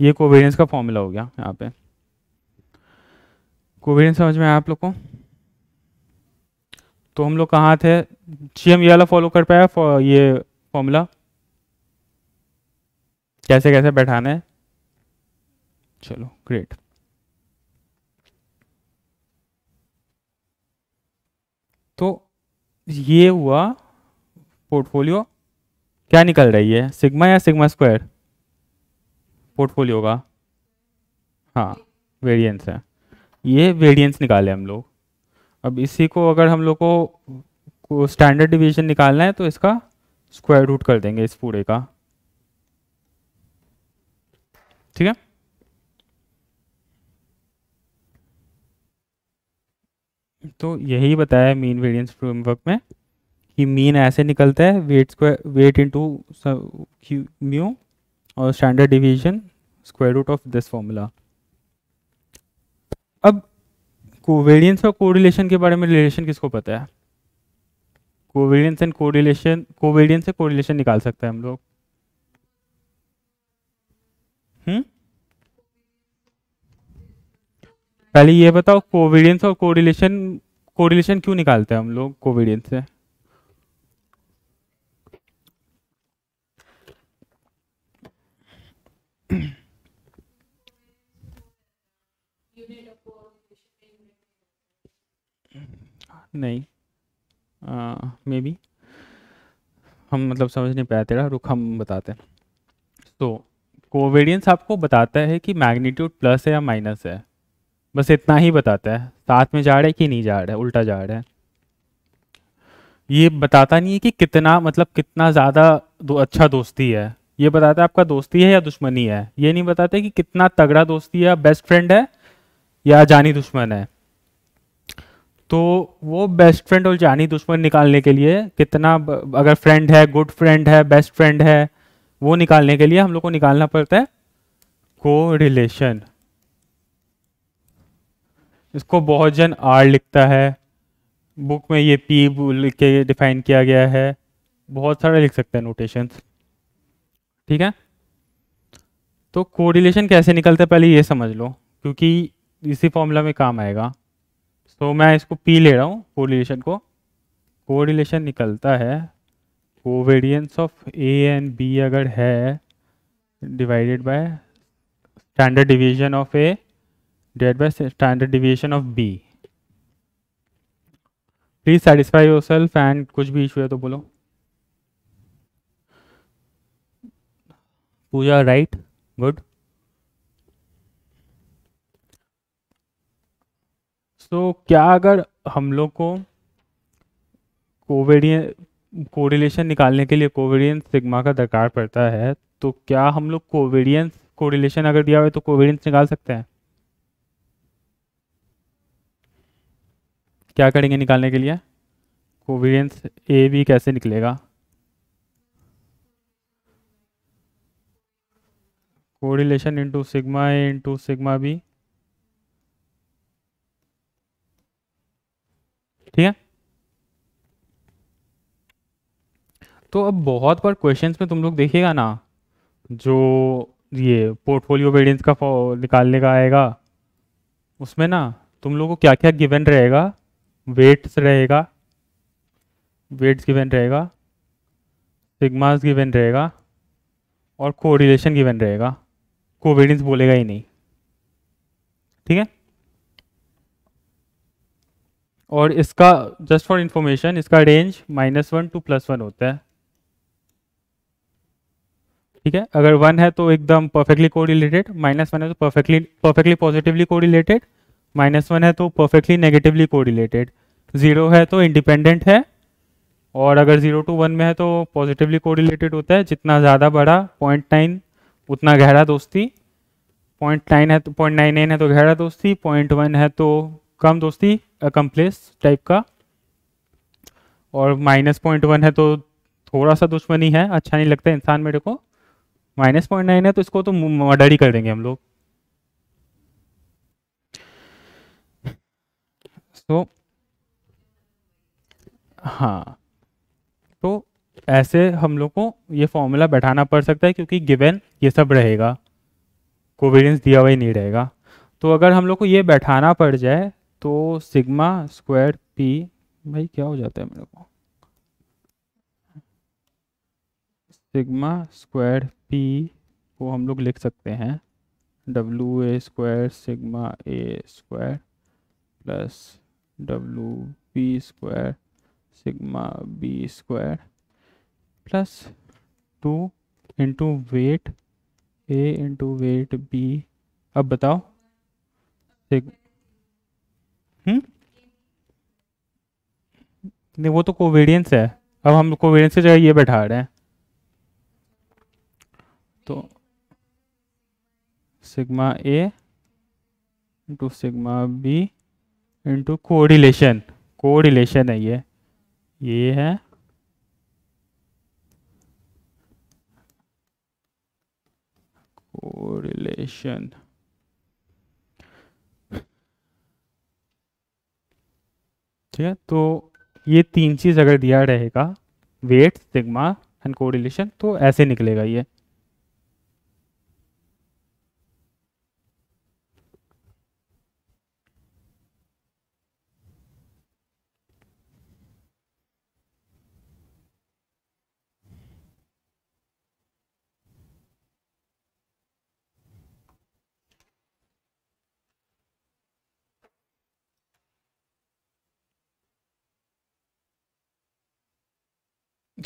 ये कोवेरियंस का फॉर्मूला हो गया यहाँ पे। कोवेरियंस समझ में आया आप लोग को? तो हम लोग कहाँ थे? जी हम ये वाला फॉलो कर पाया ये फॉर्मूला कैसे कैसे बैठाना है? चलो ग्रेट तो ये हुआ पोर्टफोलियो क्या निकल रही है? सिग्मा या सिग्मा स्क्वायर पोर्टफोलियो का। हाँ वेरिएंस है। ये वेरिएंस निकाले हम लोग। अब इसी को अगर हम लोग को स्टैंडर्ड डिवीज़न निकालना है तो इसका स्क्वायर रूट कर देंगे इस पूरे का। ठीक है? तो यही बताया मीन वेरियंस फ्रेमवर्क में कि मीन ऐसे निकलता है weight square weight into mu और standard deviation square root of this formula अब कोवेरियंस और कोरिलेशन के बारे में रिलेशन किसको पता है? कोवेरियंस एंड कोरिलेशन कोवेरियंस से कोरिलेशन निकाल सकते हैं हम लोग। हम्म? पहले ये बताओ कोविडियंस और कोरिलेशन कोरिलेशन क्यों निकालते हैं हम लोग कोविडियंस से? नहीं। मे बी हम मतलब समझ नहीं पाया तेरा रुख हम बताते हैं। तो कोवेरियंस आपको बताता है कि मैग्नीट्यूड प्लस है या माइनस है। बस इतना ही बताता है। साथ में जा रहा है कि नहीं जा रहा है? उल्टा जा रहा है। ये बताता नहीं है कि कितना मतलब कितना ज़्यादा दो अच्छा दोस्ती है। ये बताता है आपका दोस्ती है या दुश्मनी है? ये नहीं बताता कि कितना तगड़ा दोस्ती है बेस्ट फ्रेंड है या जानी दुश्मन है। तो वो बेस्ट फ्रेंड और जानी दुश्मन निकालने के लिए कितना अगर फ्रेंड है गुड फ्रेंड है बेस्ट फ्रेंड है, वो निकालने के लिए हम लोग को निकालना पड़ता है को रिलेशन इसको बहुत जन आर लिखता है। बुक में ये पी लिख के डिफाइन किया गया है। बहुत सारे लिख सकते हैं नोटेशंस ठीक है? तो कोरिलेशन कैसे निकलता है पहले ये समझ लो, क्योंकि इसी फॉर्मूला में काम आएगा। तो मैं इसको पी ले रहा हूँ कोरिलेशन को। कोरिलेशन निकलता है। Covariance of A and B अगर है divided by standard division of A divided by standard deviation of b. Please satisfy your self and कुछ भी इशू है तो बोलो। पूजा राइट गुड सो क्या अगर हम लोग को कोरिलेशन निकालने के लिए कोवेरियंस सिग्मा का दरकार पड़ता है तो क्या हम लोग कोवेरियंस कोरिलेशन अगर दिया हुआ है तो कोवेरियंस निकाल सकते हैं? क्या करेंगे निकालने के लिए? कोवेरियंस ए बी कैसे निकलेगा? Correlation into sigma A into sigma B ठीक है? तो अब बहुत बार क्वेश्चंस में तुम लोग देखिएगा ना, जो ये पोर्टफोलियो वेरिएंस का निकालने का आएगा, उसमें ना तुम लोगों को क्या क्या गिवन रहेगा? वेट्स रहेगा, वेट्स गिवन रहेगा, सिग्मास गिवन रहेगा और कोरिलेशन गिवन रहेगा। कोवेरियंस बोलेगा ही नहीं। ठीक है? और इसका जस्ट फॉर इंफॉर्मेशन इसका range minus one to plus one होता है। ठीक है? अगर वन है तो एकदम परफेक्टली कोरिलेटेड माइनस वन है तो perfectly perfectly positively correlated minus one है तो परफेक्टली नेगेटिवली कोरिलेटेड ज़ीरो है तो इंडिपेंडेंट है, और अगर ज़ीरो टू वन में है तो पॉजिटिवली कोरिलेटेड होता है. जितना ज़्यादा बड़ा पॉइंट नाइन उतना गहरा दोस्ती. पॉइंट नाइन है तो पॉइंट नाइन नाइन है तो गहरा दोस्ती. पॉइंट वन है तो कम दोस्ती अकम्प्लेस टाइप का. और माइनस पॉइंट वन है तो थोड़ा सा दुश्मनी है. अच्छा नहीं लगता इंसान मेरे को. माइनस पॉइंट नाइन है तो इसको तो मर्डर ही कर देंगे हम लोग. तो हाँ तो ऐसे हम लोग को ये फॉर्मूला बैठाना पड़ सकता है क्योंकि गिवन ये सब रहेगा कोविडेंस दिया हुआ ही नहीं रहेगा। तो अगर हम लोग को ये बैठाना पड़ जाए तो सिग्मा स्क्वायर पी भाई क्या हो जाता है मेरे को? सिग्मा स्क्वायर पी को हम लोग लिख सकते हैं W A square sigma A square plus W B square sigma B square plus two into weight A into weight B अब बताओ। हम्म? नहीं, वो तो कोवेरियंस है। अब हम कोवेरियंस की जगह ये बैठा रहे हैं। तो sigma A into sigma B into correlation correlation है ये. ये है कोरिलेशन ठीक है? तो ये तीन चीज़ अगर दिया रहेगा वेट सिग्मा एंड कोरिलेशन तो ऐसे निकलेगा ये.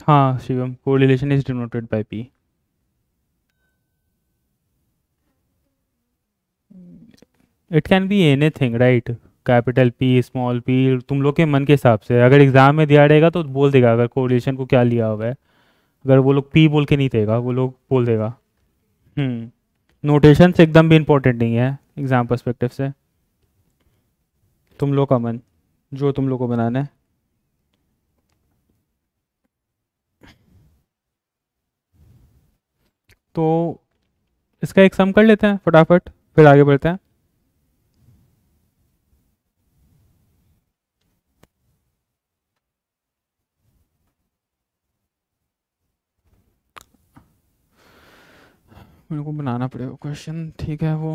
हाँ Shivam correlation is denoted by P it can be anything right capital P small P तुम लोग के मन के हिसाब से। अगर एग्ज़ाम में दिया रहेगा तो बोल देगा, अगर कोरिलेशन को क्या लिया हुआ है। अगर वो लोग पी बोल के नहीं देगा, वो लोग बोल देगा। नोटेशन से एकदम भी इम्पोर्टेंट नहीं है एग्ज़ाम परस्पेक्टिव से। तुम लोग का मन, जो तुम लोग को बनाना है। तो इसका एक सम कर लेते हैं, फटाफट, फिर आगे बढ़ते हैं। मेरे को बनाना पड़ेगा क्वेश्चन ठीक है वो।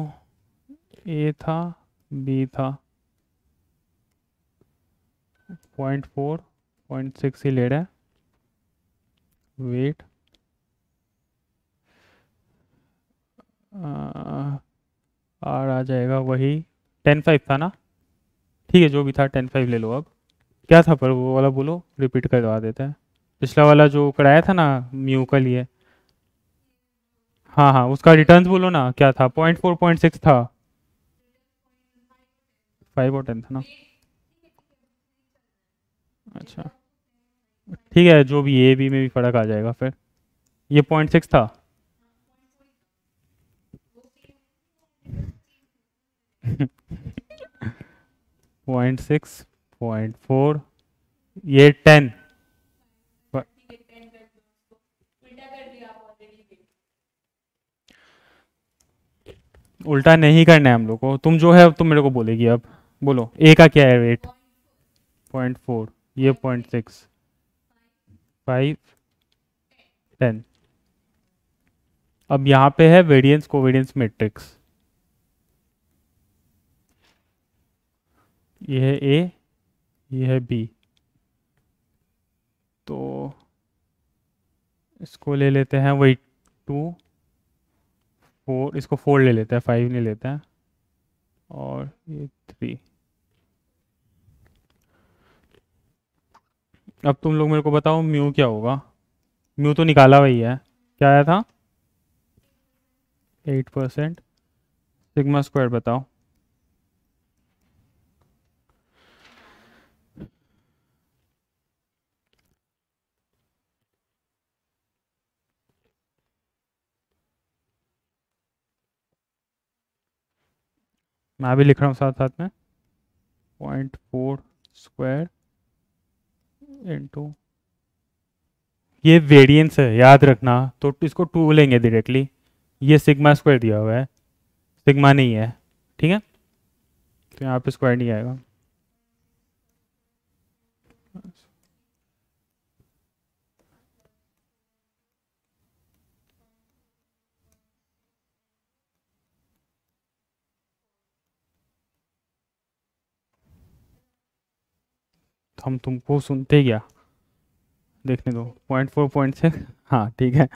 ए था बी था। पॉइंट फोर पॉइंट सिक्स ही ले रहा है। वेट आर आ जाएगा वही टेन फाइव था ना? ठीक है, जो भी था टेन फाइव ले लो अब। क्या था पर वो वाला बोलो? रिपीट करवा देते हैं। पिछला वाला जो कराया था ना, म्यू का लिए। हाँ हाँ उसका रिटर्न्स बोलो ना, क्या था? पॉइंट फोर पॉइंट सिक्स था। फाइव और टेन था ना? अच्छा। ठीक है, जो भी ए बी में भी फ़र्क आ जाएगा फिर। ये पॉइंट सिक्स था। पॉइंट सिक्स पॉइंट फोर ये टेन। उल्टा नहीं करना है हम लोग को। तुम जो है तुम मेरे को बोलेगी अब। बोलो ए का क्या है वेट पॉइंट फोर ये पॉइंट सिक्स फाइव टेन अब यहाँ पे है वेरिएंस कोवेरियंस मैट्रिक्स ये है ए ये है बी तो इसको ले लेते हैं वही टू फोर इसको फोर ले लेते हैं फाइव नहीं लेते हैं। और ये थ्री अब तुम लोग मेरे को बताओ म्यू क्या होगा? म्यू तो निकाला वही है क्या आया था? एट परसेंट सिग्मा स्क्वायर बताओ। मैं भी लिख रहा हूँ साथ साथ में। पॉइंट फोर स्क्वायर इंटू ये वेरिएंस है, याद रखना। तो इसको टू लेंगे डायरेक्टली ये सिग्मा स्क्वायर दिया हुआ है। सिग्मा नहीं है। ठीक है? तो यहाँ पे स्क्वायर नहीं आएगा। हम तुमको सुनते क्या देखने दो। पॉइंट फोर पॉइंट से हाँ ठीक है।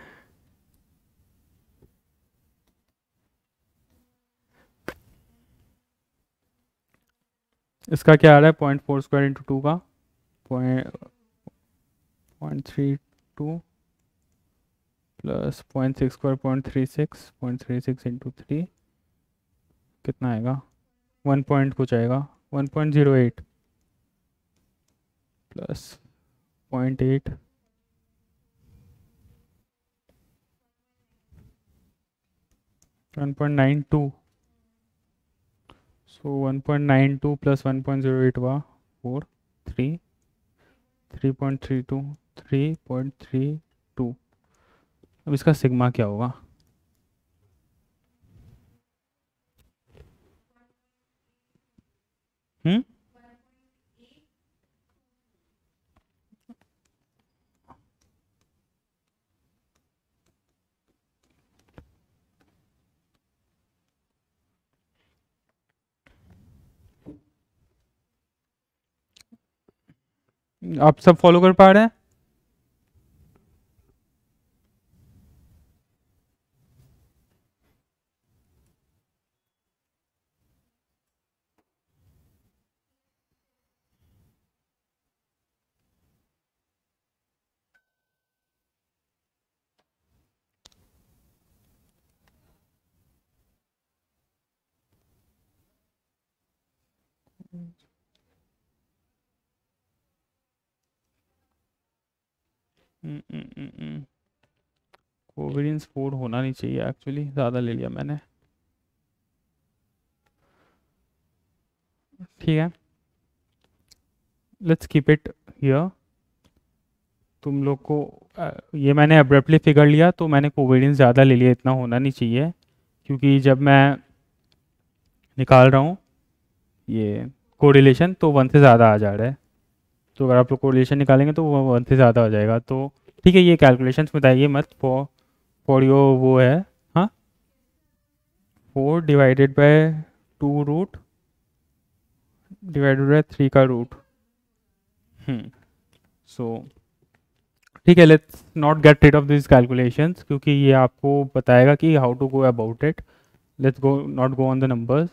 इसका क्या आ रहा है? Point four square into two का। Point point three two plus point six square point three six point three six into three कितना आएगा? वन पॉइंट कुछ आएगा। One point zero eight plus point eight one point nine two so one point nine two plus one point zero eight हुआ four three three point three two three point three two अब इसका sigma क्या होगा? हम्म? आप सब follow कर पा रहे हैं? कोवेरियंस फोर होना नहीं चाहिए एक्चुअली ज़्यादा ले लिया मैंने। ठीक है। लेट्स कीप इट हियर तुम लोग को ये मैंने अब्रप्टली फिगर लिया तो मैंने कोवेरियंस ज़्यादा ले लिया, इतना होना नहीं चाहिए। क्योंकि जब मैं निकाल रहा हूँ, ये कोरिलेशन तो वन से ज़्यादा आ जा रहा है। तो अगर आप लोग कोरिलेशन निकालेंगे तो वो वन से ज़्यादा हो जाएगा। तो ठीक है, ये कैलकुलेशंस बताइए मत फॉर फॉर यो वो है हाँ? Four divided by two root divided by three का रूट सो ठीक है let's not get rid of this calculations क्योंकि ये आपको बताएगा कि how to go about it let's go not go on the numbers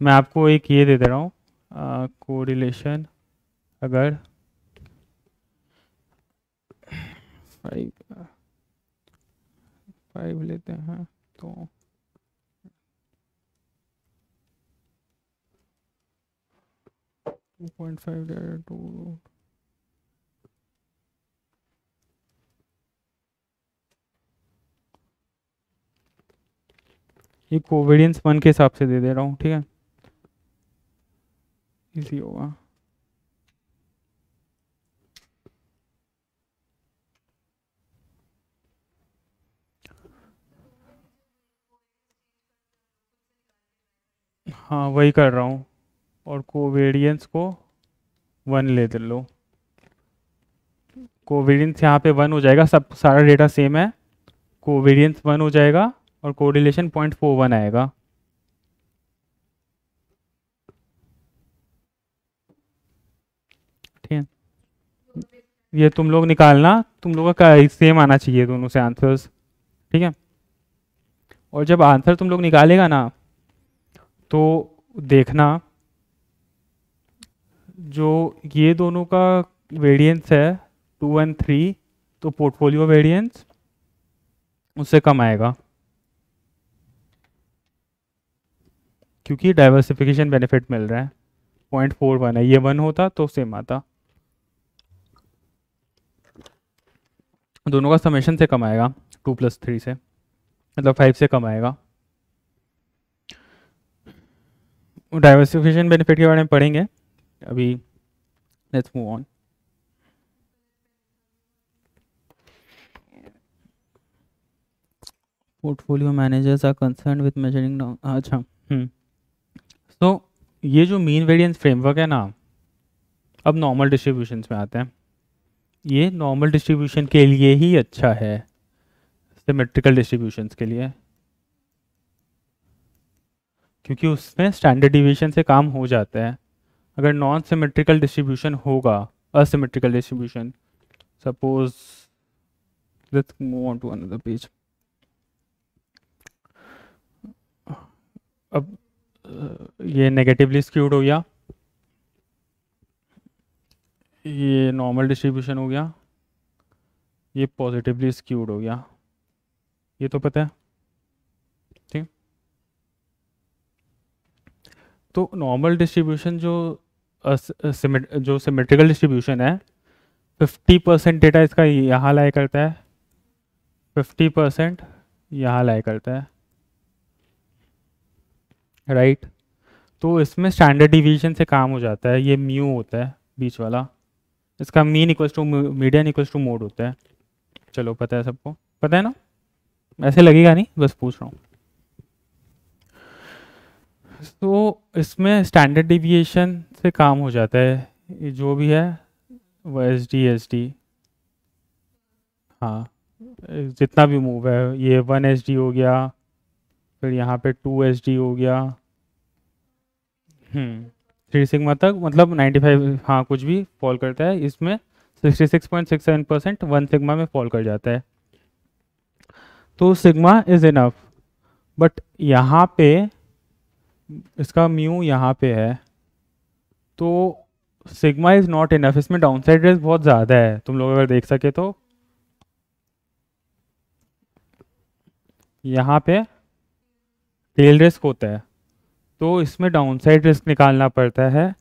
मैं आपको एक ये दे दे रहा हूँ कोरिलेशन अगर फाइव फाइव लेते हैं तो टू पॉइंट फाइव टू ये कोवेरियंस वन के हिसाब से दे दे रहा हूँ, ठीक है? इजी होगा। हाँ वही कर रहा हूँ। और कोवेरियंस को वन ले दे लो। कोवेरियंस यहाँ पे वन हो जाएगा। सब, सारा डेटा सेम है। कोवेरियंस वन हो जाएगा और कोरिलेशन पॉइंट फोर वन आएगा। ठीक है? ये तुम लोग निकालना। तुम लोगों का सेम आना चाहिए दोनों से आंसर्स ठीक है? और जब आंसर तुम लोग निकालेगा ना तो देखना, जो ये दोनों का वेरिएंस है टू एंड थ्री तो पोर्टफोलियो वेरिएंस उससे कम आएगा। क्योंकि डाइवर्सिफिकेशन बेनिफिट मिल रहा है। पॉइंट फोर वन है। ये वन होता तो सेम आता। दोनों का समेशन से कम आएगा। टू प्लस थ्री से। मतलब फाइव से कम आएगा। डाइवर्सिफिकेशन बेनिफिट के बारे में पढ़ेंगे। अभी let's move on portfolio managers are concern with measuring अच्छा तो ये जो मीन वेरिएंस फ्रेमवर्क है ना, अब नॉर्मल डिस्ट्रीब्यूशन में आते हैं। ये नॉर्मल डिस्ट्रीब्यूशन के लिए ही अच्छा है सिमेट्रिकल डिस्ट्रीब्यूशन के लिए। क्योंकि उसमें स्टैंडर्ड डिविएशन से काम हो जाता है। अगर नॉन सिमेट्रिकल डिस्ट्रीब्यूशन होगा asymmetrical distribution suppose move on to another page अब ये नेगेटिवली स्क्यूड हो गया। ये नॉर्मल डिस्ट्रीब्यूशन हो गया। ये पॉजिटिवली स्क्यूड हो गया। ये तो पता है ठीक तो नॉर्मल डिस्ट्रीब्यूशन जो जो सिमेट्रिकल डिस्ट्रीब्यूशन है फिफ्टी परसेंट डेटा इसका यहाँ लाई करता है। फिफ्टी परसेंट यहाँ लाई करता है। राइट तो इसमें स्टैंडर्ड डिवीज़न से काम हो जाता है। ये म्यू होता है बीच वाला। इसका mean equals to median equals to mode होता है। चलो, पता है सबको? पता है ना? ऐसे लगेगा नहीं? बस पूछ रहा हूँ। तो इसमें स्टैंडर्ड डिविएशन से काम हो जाता है। जो भी है, वो एस डी एस डी हाँ जितना भी मूव है, ये वन एस डी हो गया, फिर यहाँ पे टू एस डी हो गया। हम्म थ्री सिग्मा तक मतलब 95 हाँ कुछ भी फॉल करता है, इसमें 66.67 परसेंट वन सिग्मा में फॉल कर जाता है। तो सिग्मा इज़ इनफ बट यहाँ पे इसका म्यू यहाँ पे है तो सिग्मा इज़ नॉट इनफ इसमें डाउन साइड रिस्क बहुत ज़्यादा है, तुम लोग अगर देख सके तो। यहाँ पे टेल रिस्क होता है तो इसमें डाउन साइड रिस्क निकालना पड़ता है,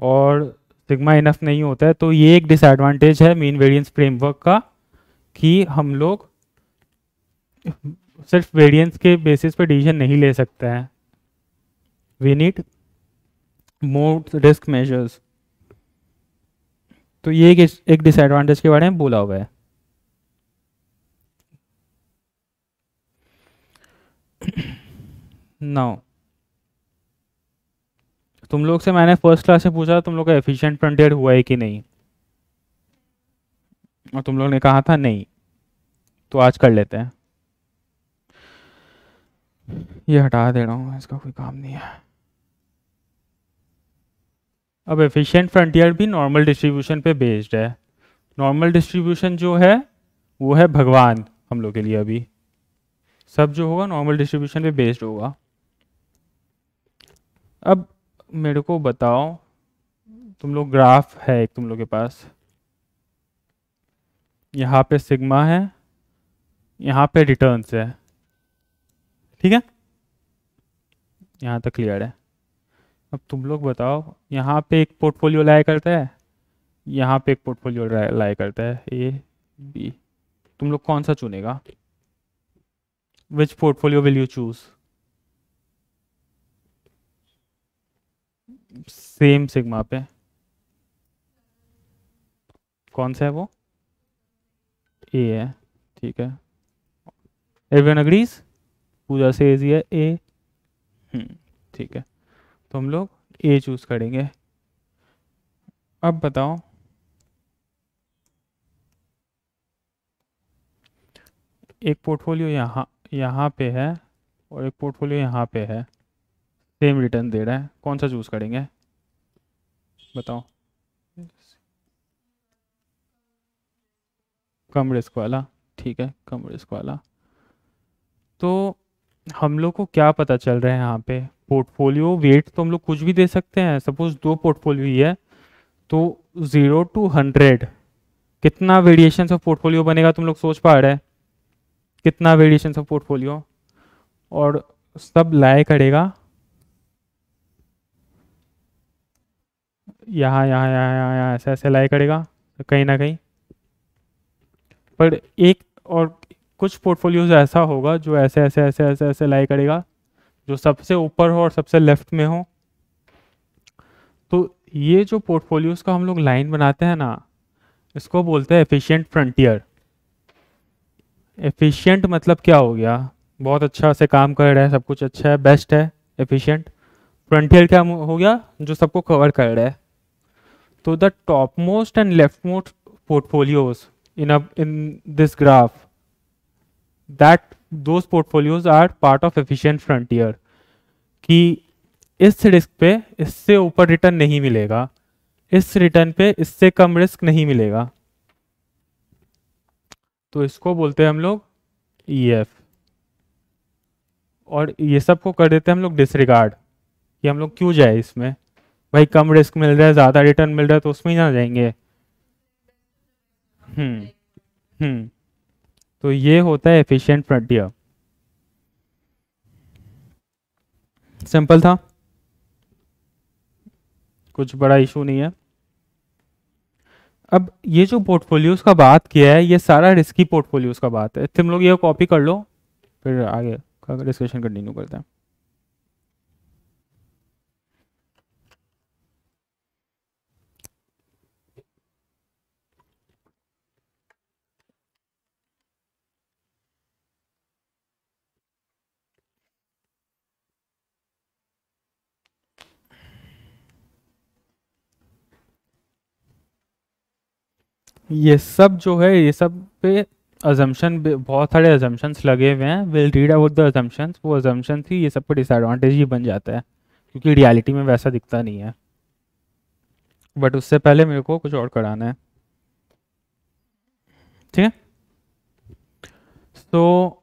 और सिग्मा इनफ नहीं होता है तो ये एक डिसएडवांटेज है मीन वेरिएंस फ्रेमवर्क का, कि हम लोग सिर्फ़ वेरिएंस के बेसिस पे डिसीज़न नहीं ले सकते हैं। We need more risk measures तो ये एक, डिसएडवांटेज के बारे में बोला हुआ है। *clears throat* नाउ तुम लोग से मैंने फ़र्स्ट क्लास से पूछा तुम लोग का एफिशिएंट फ्रंटियर हुआ है कि नहीं? और तुम लोग ने कहा था नहीं। तो आज कर लेते हैं। ये हटा दे रहा हूँ इसका कोई काम नहीं है। अब एफिशिएंट फ्रंटियर भी नॉर्मल डिस्ट्रीब्यूशन पे बेस्ड है। नॉर्मल डिस्ट्रीब्यूशन जो है, वो है भगवान हम लोग के लिए अभी। सब जो होगा नॉर्मल डिस्ट्रीब्यूशन पे बेस्ड होगा। अब मेरे को बताओ, तुम लोग ग्राफ है एक तुम लोग के पास। यहाँ पे सिग्मा है, यहाँ पे रिटर्न्स है। ठीक है? यहाँ तक क्लियर है। अब तुम लोग बताओ यहाँ पे एक पोर्टफोलियो लाया करता है? यहाँ पे एक पोर्टफोलियो लाया करता है ए बी तुम लोग कौन सा चुनेगा? Which portfolio will you choose same sigma पे। कौन सा है वो? ए है ठीक है। एवरीवन अग्रीज पूजा से एजी है ए हम्म, ठीक है। तो हम लोग ए चूज़ करेंगे। अब बताओ। एक पोर्टफोलियो यहाँ यहाँ पे है और एक पोर्टफोलियो यहाँ पे है। सेम रिटर्न दे रहा है। कौन सा चूज़ करेंगे? बताओ। कम रिस्क वाला। ठीक है, कम रिस्क वाला। तो हम लोग को क्या पता चल रहा है यहाँ पे? पोर्टफोलियो वेट तो हम लोग कुछ भी दे सकते हैं। सपोज़ दो पोर्टफोलियो ही है तो ज़ीरो टू हंड्रेड कितना वेरिएशन ऑफ़ पोर्टफोलियो बनेगा तुम लोग सोच पा रहे हैं? कितना वेरिएशन ऑफ़ पोर्टफोलियो और सब लाए करेगा। यहाँ यहाँ यहाँ यहाँ यहाँ, ऐसे ऐसे लाई करेगा, कहीं ना कहीं। पर एक और कुछ पोर्टफोलियोज ऐसा होगा जो ऐसे ऐसे ऐसे ऐसे ऐसे लाई करेगा, जो सबसे ऊपर हो और सबसे लेफ़्ट में हो। तो ये जो पोर्टफोलियोज का हम लोग लाइन बनाते हैं ना, इसको बोलते हैं एफिशिएंट फ्रंटियर एफिशिएंट मतलब क्या हो गया? बहुत अच्छा से काम कर रहा है, सब कुछ अच्छा है बेस्ट है एफिशिएंट फ्रंटियर क्या हो गया? जो सबको कवर कर रहा है। तो the top most and left most portfolios in a, in this graph that those portfolios are part of efficient frontier, कि इस रिस्क पे इससे ऊपर रिटर्न नहीं मिलेगा, इस रिटर्न पे इससे कम रिस्क नहीं मिलेगा। तो इसको बोलते हैं हम लोग ई e और ये सबको कर देते हैं हम लोग डिसरिगार्ड कि हम लोग क्यों जाए इसमें? भाई कम रिस्क मिल रहा है, ज़्यादा रिटर्न मिल रहा है तो उसमें ही ना जाएँगे। हम्म हम्म। तो ये होता है एफिशिएंट फ्रंटियर सिंपल था. कुछ बड़ा इशू नहीं है. अब ये जो पोर्टफोलियोज का बात किया है, ये सारा रिस्की पोर्टफोलियोज का बात है. तुम लोग ये कॉपी कर लो, फिर आगे डिस्कशन कंटिन्यू करते हैं. ये सब जो है, ये सब पे अजम्पन बहुत सारे अजम्पन्स लगे हुए हैं। Will read about the assumptions वो अजम्पन ही ये सब पे डिसएडवांटेज ही बन जाता है, क्योंकि रियलिटी में वैसा दिखता नहीं है। बट उससे पहले मेरे को कुछ और कराना है। ठीक है? तो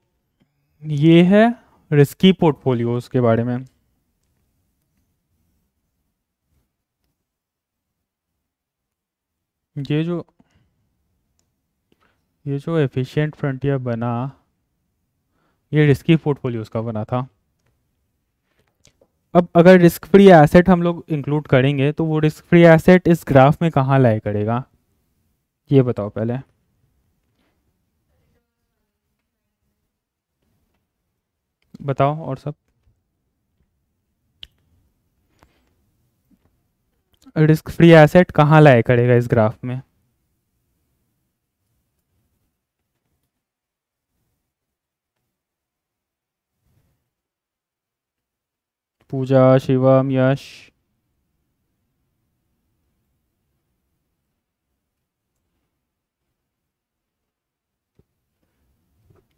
ये है रिस्की पोर्टफोलियोज के बारे में। ये जो ये जो एफिशिएंट फ्रंटियर बना, ये रिस्की पोर्टफोलियोज का बना था। अब अगर रिस्क फ्री एसेट हम लोग इंक्लूड करेंगे तो वो रिस्क फ्री एसेट इस ग्राफ में कहाँ लाए करेगा? ये बताओ पहले। बताओ और सब। रिस्क फ्री एसेट कहाँ लाए करेगा इस ग्राफ में? पूजा शिवम यश।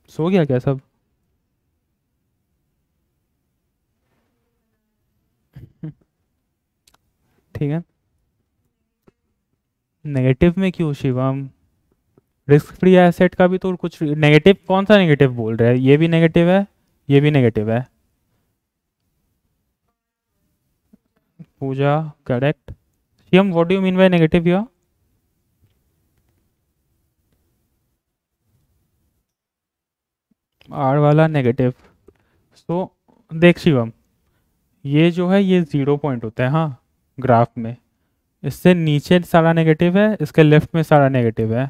सो गया क्या सब? ठीक है। नेगेटिव में क्यों शिवम? रिस्क फ्री एसेट का भी तो कुछ नेगेटिव कौन सा नेगेटिव बोल रहा है? ये भी नेगेटिव है, ये भी नेगेटिव है। Pooja, correct. Shyam, what do you mean by negative here? R वाला नेगेटिव सो so, देख शिवम ये जो है ये ज़ीरो पॉइंट होता है हाँ ग्राफ में इससे नीचे सारा नेगेटिव है इसके लेफ़्ट में सारा नेगेटिव है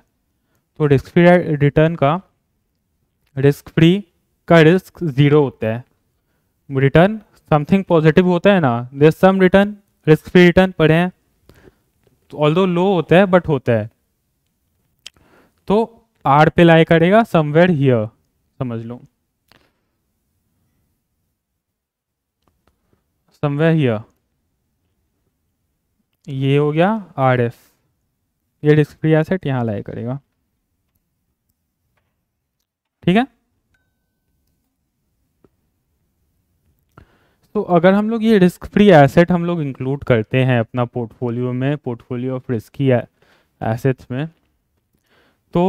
तो रिस्क फ्री रिटर्न का रिस्क फ्री का रिस्क ज़ीरो होता है रिटर्न समथिंग पॉजिटिव होता है ना there some return risk free return पढ़े हैं ऑल दो लो होता है बट होता है। तो आर पे लाई करेगा समवेयर हियर समझ लो। समवेयर हियर ये हो गया आर एफ़ ये रिस्क फ्री एसेट यहाँ लाई करेगा। ठीक है? तो अगर हम लोग ये रिस्क फ्री एसेट हम लोग इंक्लूड करते हैं अपना पोर्टफोलियो में पोर्टफोलियो ऑफ़ रिस्की एसेट्स में तो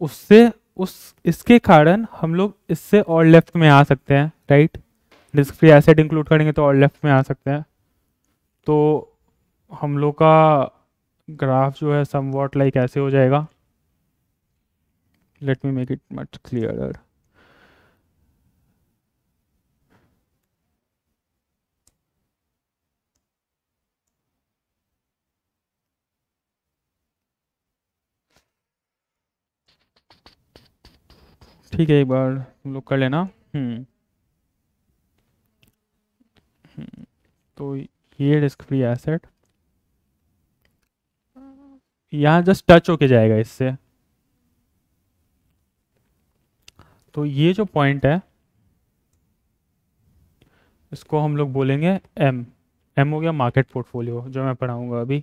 उससे, उस, इसके कारण हम लोग इससे और लेफ़्ट में आ सकते हैं right risk free asset include करेंगे तो और लेफ़्ट में आ सकते हैं। तो हम लोग का ग्राफ जो है सम वॉट लाइक ऐसे हो जाएगा। Let me make it much clear ठीक है एक बार तुम लोग कर लेना। हम्म, हम्म तो ये रिस्क फ्री एसेट यहाँ जस्ट टच होके जाएगा इससे। तो ये जो पॉइंट है इसको हम लोग बोलेंगे एम एम हो गया मार्केट पोर्टफोलियो जो मैं पढ़ाऊँगा अभी।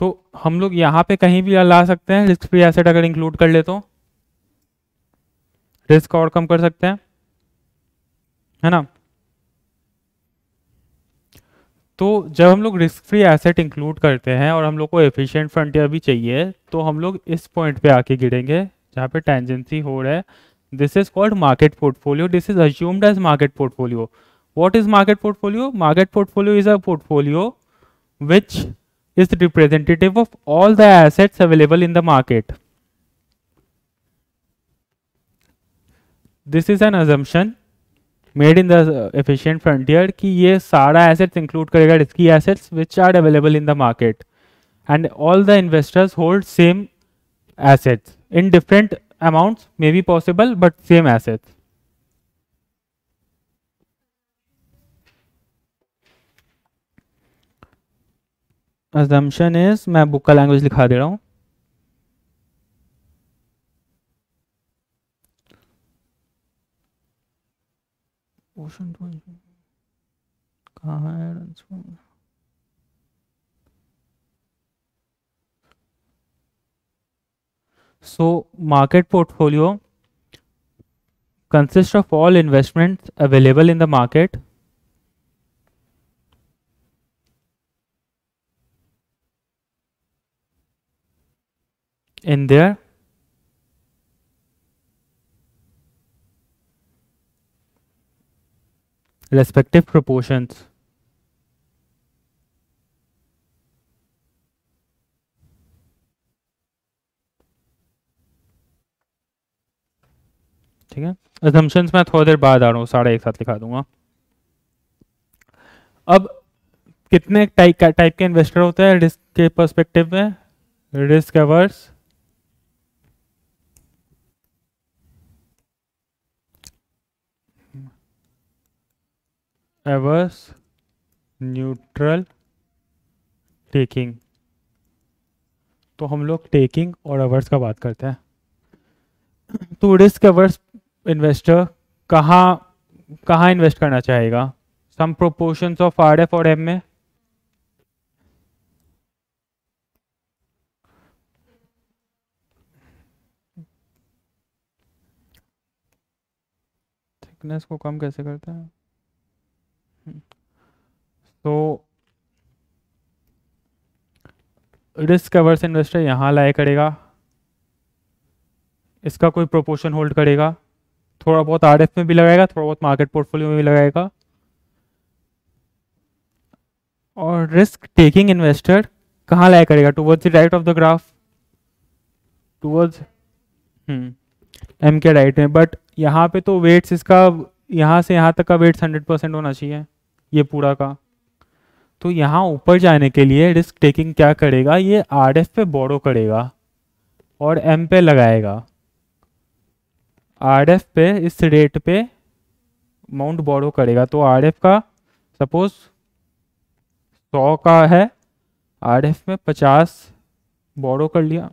तो हम लोग यहाँ पे कहीं भी ला सकते हैं रिस्क फ्री एसेट अगर इंक्लूड कर ले तो। रिस्क और कम कर सकते हैं। है ना? तो जब हम लोग रिस्क फ्री एसेट इंक्लूड करते हैं और हम लोग को एफिशिएंट फ्रंटियर भी चाहिए तो हम लोग इस पॉइंट पे आके गिरेंगे जहाँ पे टेंजेंसी हो रहा है। This is called market portfolio this is assumed as market portfolio what is market portfolio market portfolio is a portfolio which is representative of all the assets available in the market. This is an assumption made in the efficient frontier कि ये सारा assets include करेगा risky assets which are available in the market and all the investors hold same assets in different amounts may be possible but same assets assumption is मैं book का language लिखा दे रहा हूँ कहाँ है so market portfolio consists of all investments available in the market in their Respective proportions. ठीक है? Assumptions मैं थोड़ी देर बाद आ रहा हूँ साढ़े एक साथ लिखा दूँगा। अब कितने टाइप टाइप के इन्वेस्टर होते हैं? रिस्क के पर्सपेक्टिव में risk averse averse neutral taking तो हम लोग टेकिंग और अवर्स का बात करते हैं। तो रिस्क अवर्स इन्वेस्टर कहाँ कहाँ इन्वेस्ट करना चाहेगा? Some proportions of R F और एम में? थिकनेस को कम कैसे करते हैं? तो रिस्क अवर्स इन्वेस्टर यहाँ लाए करेगा। इसका कोई प्रोपोर्शन होल्ड करेगा। थोड़ा बहुत आर में भी लगाएगा, थोड़ा बहुत मार्केट पोर्टफोलियो में भी लगाएगा। और रिस्क टेकिंग इन्वेस्टर कहाँ लाया करेगा? Towards the right of the graph towards M के राइट में। बट यहाँ पे तो वेट्स इसका, यहाँ से यहाँ तक का वेट्स हंड्रेड परसेंट होना चाहिए। ये पूरा का। तो यहाँ ऊपर जाने के लिए रिस्क टेकिंग क्या करेगा? ये आर एफ़ पे बोरो करेगा और एम पे लगाएगा। आर एफ़ पे इस रेट पे अमाउंट बोरो करेगा। तो आर एफ़ का सपोज़ सौ का है आर एफ़ में पचास बोरो कर लिया।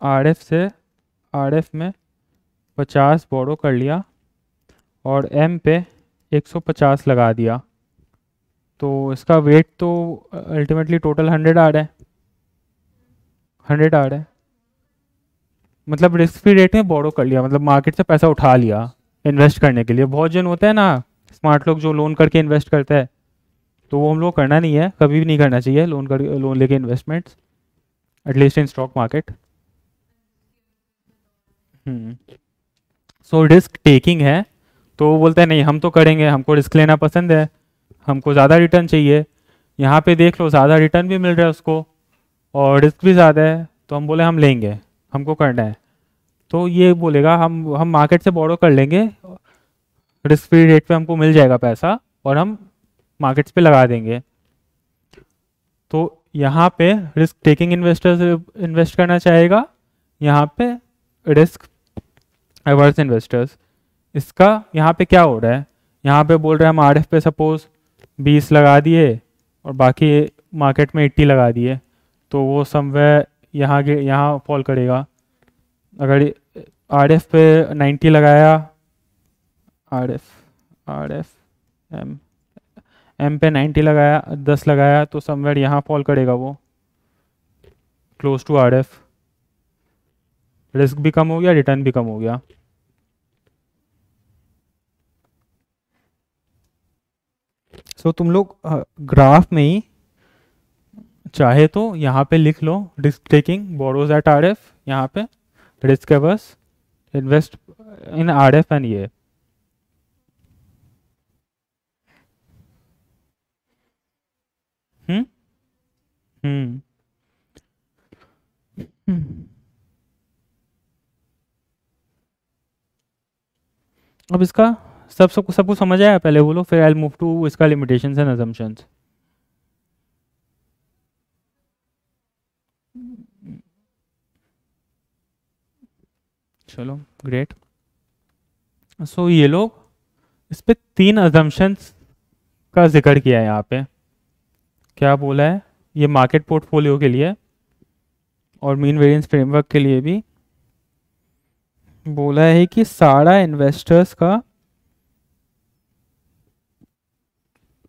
आर एफ़ से आर एफ़ में पचास बोरो कर लिया और एम पे एक सौ पचास लगा दिया। तो इसका वेट तो अल्टीमेटली टोटल हंड्रेड आ रहा है। हंड्रेड आ रहा है। मतलब रिस्क फ्री रेट में बोरो कर लिया मतलब मार्केट से पैसा उठा लिया इन्वेस्ट करने के लिए। बहुत जन होता है ना स्मार्ट लोग जो लोन करके इन्वेस्ट करते हैं। तो वो हम लोग करना नहीं है, कभी भी नहीं करना चाहिए लोन कर लोन लेके investments at least in stock market so risk taking है तो वो बोलते हैं, नहीं, हम तो करेंगे, हमको रिस्क लेना पसंद है, हमको ज़्यादा रिटर्न चाहिए। यहाँ पे देख लो, ज़्यादा रिटर्न भी मिल रहा है उसको, और रिस्क भी ज़्यादा है तो हम बोले, हम लेंगे, हमको करना है। तो ये बोलेगा, हम हम मार्केट से बोरो कर लेंगे रिस्क फ्री रेट पे हमको मिल जाएगा पैसा, और हम मार्केट्स पे लगा देंगे। तो यहाँ पे रिस्क टेकिंग इन्वेस्टर्स इन्वेस्ट करना चाहेगा, यहाँ पे रिस्क एवर्स इन्वेस्टर्स इसका यहाँ पे क्या हो रहा है? यहाँ पे बोल रहे हैं हम आरएफ पे सपोज़ बीस लगा दिए और बाकी मार्केट में एट्टी लगा दिए तो वो समवेयर यहाँ के, यहाँ फॉल करेगा। अगर आर एफ़ पे नाइन्टी लगाया, R F R F M M पे नाइन्टी लगाया, दस लगाया तो समवेयर यहाँ फॉल करेगा वो। Close to R F risk भी कम हो गया रिटर्न भी कम हो गया। सो तुम लोग ग्राफ में ही चाहे तो यहाँ पे लिख लो risk taking borrows at R F यहाँ पे risk averse invest in R F and ये अब इसका सब सब सबको समझ आया पहले बोलो फिर आई मूव टू इसका लिमिटेशन एंड अजम्पशंस चलो ग्रेट सो ये लोग, इस पर तीन अजम्पशंस का ज़िक्र किया है यहाँ पे। क्या बोला है? ये मार्केट पोर्टफोलियो के लिए और मीन वेरिएंस फ्रेमवर्क के लिए भी। बोला है कि सारा इन्वेस्टर्स का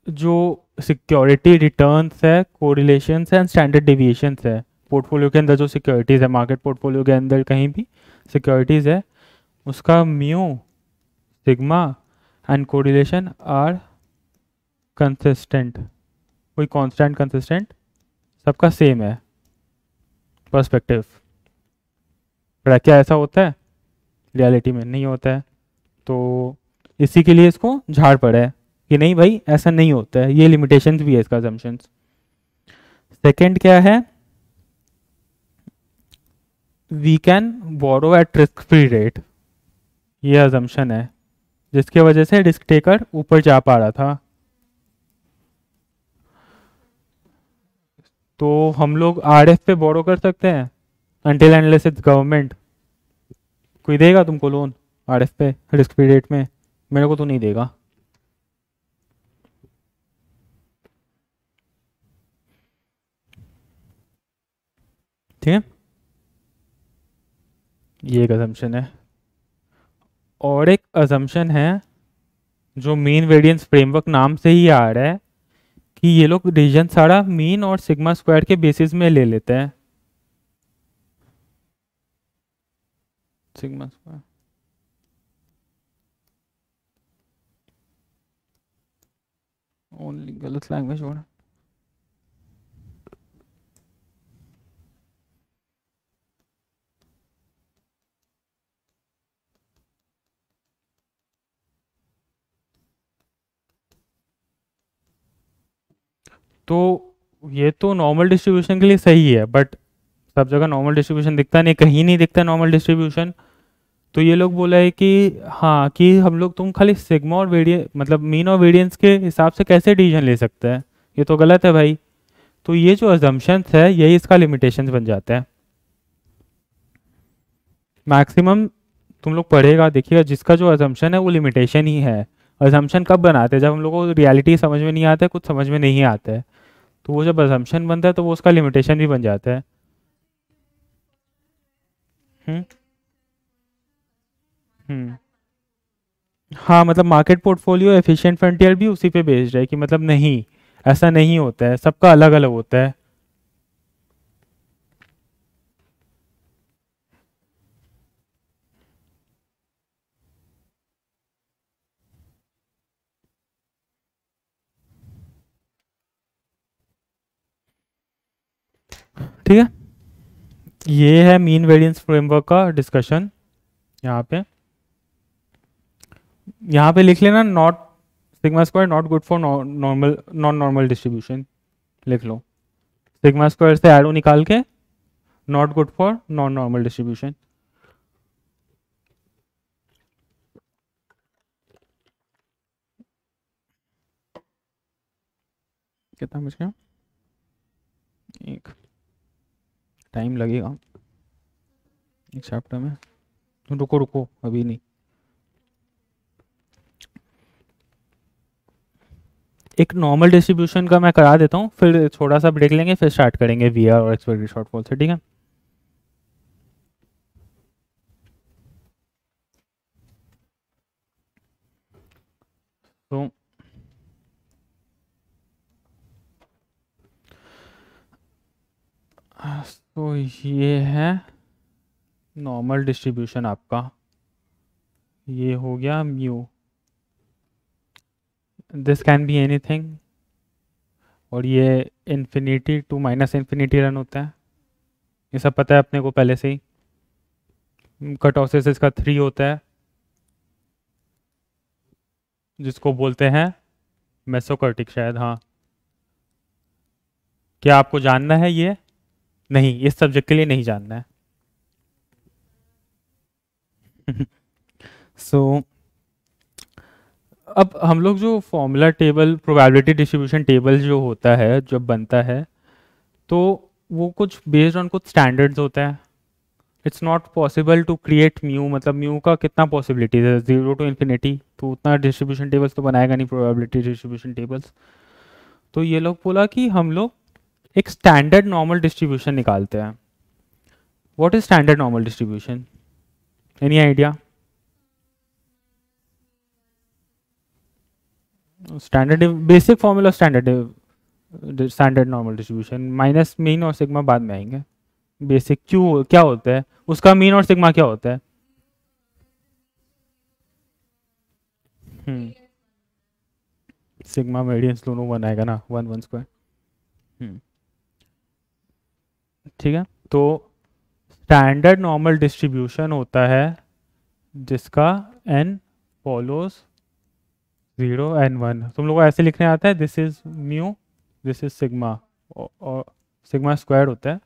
जो सिक्योरिटी रिटर्न्स है कोरिलेशंस एंड स्टैंडर्ड डिविएशंस है. पोर्टफोलियो के अंदर जो सिक्योरिटीज़ है मार्केट पोर्टफोलियो के अंदर कहीं भी सिक्योरिटीज़ है, उसका mu sigma and correlation are consistent कोई कांस्टेंट कंसिस्टेंट सबका सेम है. पर्सपेक्टिव क्या ऐसा होता है? रियलिटी में नहीं होता है. तो इसी के लिए इसको झाड़ पड़ा है. कि नहीं भाई, ऐसा नहीं होता है। ये लिमिटेशन भी है इसका जम्पन सेकेंड क्या है? We can borrow at risk free rate ये अजम्पन है। जिसके वजह से रिस्क टेकर ऊपर जा पा रहा था। तो हम लोग आर एफ़ पे बोरो कर सकते हैं। अनटिल एंडलेस गवर्नमेंट कोई देगा तुमको लोन आर एफ़ पे रिस्क फ्री रेट में? मेरे को तो नहीं देगा। ठीक ये एक अजम्पन है। और एक अजम्पन है, जो मेन वेरिएंस फ्रेमवर्क नाम से ही आ रहा है, कि ये लोग रीजन सारा मीन और सिग्मा स्क्वायर के बेसिस में ले लेते हैं। सिग्मा स्क्वायर ओनली गलत लैंग्वेज हो रहा तो ये तो नॉर्मल डिस्ट्रीब्यूशन के लिए सही है बट सब जगह नॉर्मल डिस्ट्रीब्यूशन दिखता नहीं, कहीं नहीं दिखता नॉर्मल डिस्ट्रीब्यूशन तो ये लोग बोला है कि हाँ कि हम लोग तुम खाली सिग्मा और वेरियन मतलब मीन और वेरियंस के हिसाब से कैसे डिसीज़न ले सकते हैं? ये तो गलत है भाई। तो ये जो अजम्पन्स है, यही इसका लिमिटेशन बन जाता है। मैक्सिमम तुम लोग पढ़ेगा, देखिएगा, जिसका जो अजम्पन है वो लिमिटेशन ही है। अजम्पन कब बनाते हैं? जब हम लोग को रियलिटी समझ में नहीं आता है कुछ समझ में नहीं आता। है तो वो जब अजम्पन बनता है तो वो उसका लिमिटेशन भी बन जाता है हुँ? हुँ. हाँ मतलब मार्केट पोर्टफोलियो एफिशिएंट फ्रंटियर भी उसी पे बेस्ड है कि मतलब नहीं, ऐसा नहीं होता है, सबका अलग अलग होता है ठीक है? ये है मीन वेरिएंस फ्रेमवर्क का डिस्कशन यहाँ पे। यहाँ पे लिख लेना not sigma square not good for normal non normal distribution लिख लो। सिग्मा स्क्वायर से एरो निकाल के not good for non normal distribution कितना गया? एक। टाइम लगेगा। एक चैप्टर में। रुको रुको, अभी नहीं। एक नॉर्मल डिस्ट्रीब्यूशन का मैं करा देता हूँ, फिर थोड़ा सा ब्रेक लेंगे, फिर स्टार्ट करेंगे वी आर और एक्सपेक्टेड शॉर्टफॉल से, ठीक है? तो तो ये है नॉर्मल डिस्ट्रीब्यूशन आपका। ये हो गया mu this can be anything और ये infinity to minus infinity run होता है। ये सब पता है अपने को पहले से ही। कट ऑफ़ इसका थ्री होता है। जिसको बोलते हैं मेसोकर्टिक शायद हाँ। क्या आपको जानना है ये? नहीं इस सब्जेक्ट के लिए नहीं जानना है। सो *laughs* so, अब हम लोग जो formula table probability distribution table जो होता है जब बनता है तो वो कुछ बेस्ड ऑन कुछ स्टैंडर्ड्स होता है। It's not possible to create mu मतलब म्यू का कितना पॉसिबिलिटीज है? ज़ीरो टू इन्फिनिटी तो उतना डिस्ट्रीब्यूशन टेबल्स तो बनाएगा नहीं प्रोबेबिलिटी डिस्ट्रीब्यूशन टेबल्स तो ये लोग बोला कि हम लोग एक स्टैंडर्ड नॉर्मल डिस्ट्रीब्यूशन निकालते हैं। What is standard normal distribution any idea standard basic formula standard standard normal distribution minus mean और सिग्मा बाद में आएँगे। बेसिक क्यू क्या होता है? उसका मीन और सिग्मा क्या होता है? सिग्मा मेडियंस दोनों वन आएगा ना? वन वन स्क्वायर ठीक है? तो स्टैंडर्ड नॉर्मल डिस्ट्रीब्यूशन होता है जिसका N follows zero N one तुम लोग को ऐसे लिखने आता है this is mu this is sigma और सिग्मा स्क्वायर होता है।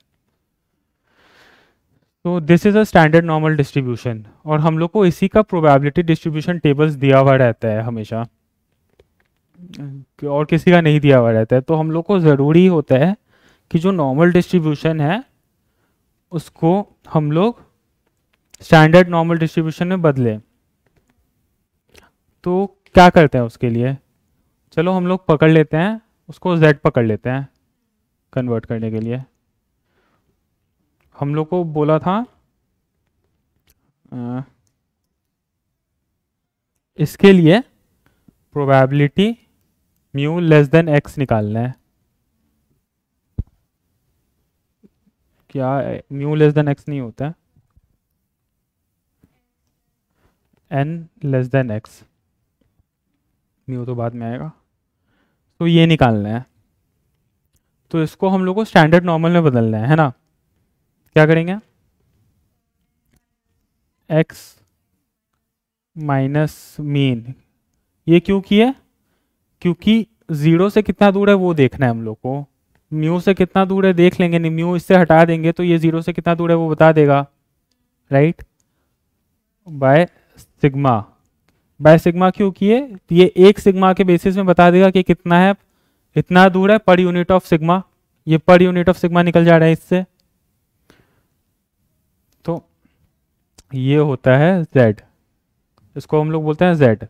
तो this is a standard normal distribution और हम लोग को इसी का प्रोबेबिलिटी डिस्ट्रीब्यूशन टेबल्स दिया हुआ रहता है हमेशा। और किसी का नहीं दिया हुआ रहता है। तो हम लोग को ज़रूरी होता है कि जो नॉर्मल डिस्ट्रीब्यूशन है उसको हम लोग स्टैंडर्ड नॉर्मल डिस्ट्रीब्यूशन में बदले। तो क्या करते हैं उसके लिए? चलो हम लोग पकड़ लेते हैं उसको z पकड़ लेते हैं कन्वर्ट करने के लिए। हम लोग को बोला था आ, इसके लिए probability mu less than X निकालना है। क्या म्यू लेस देन एक्स नहीं होता है। N less than X mu तो बाद में आएगा। तो ये निकालना है। तो इसको हम लोग को स्टैंडर्ड नॉर्मल में बदलना है है ना? क्या करेंगे? एक्स माइनस मीन ये क्यों किए क्योंकि ज़ीरो से कितना दूर है वो देखना है हम लोग को। म्यू से कितना दूर है देख लेंगे, नहीं, म्यू इससे हटा देंगे तो ये ज़ीरो से कितना दूर है वो बता देगा। Right by sigma by sigma क्यों किए? तो ये एक सिग्मा के बेसिस में बता देगा कि कितना है, इतना दूर है पर यूनिट ऑफ़ सिग्मा ये पर यूनिट ऑफ़ सिग्मा निकल जा रहा है इससे। तो ये होता है जेड इसको हम लोग बोलते हैं z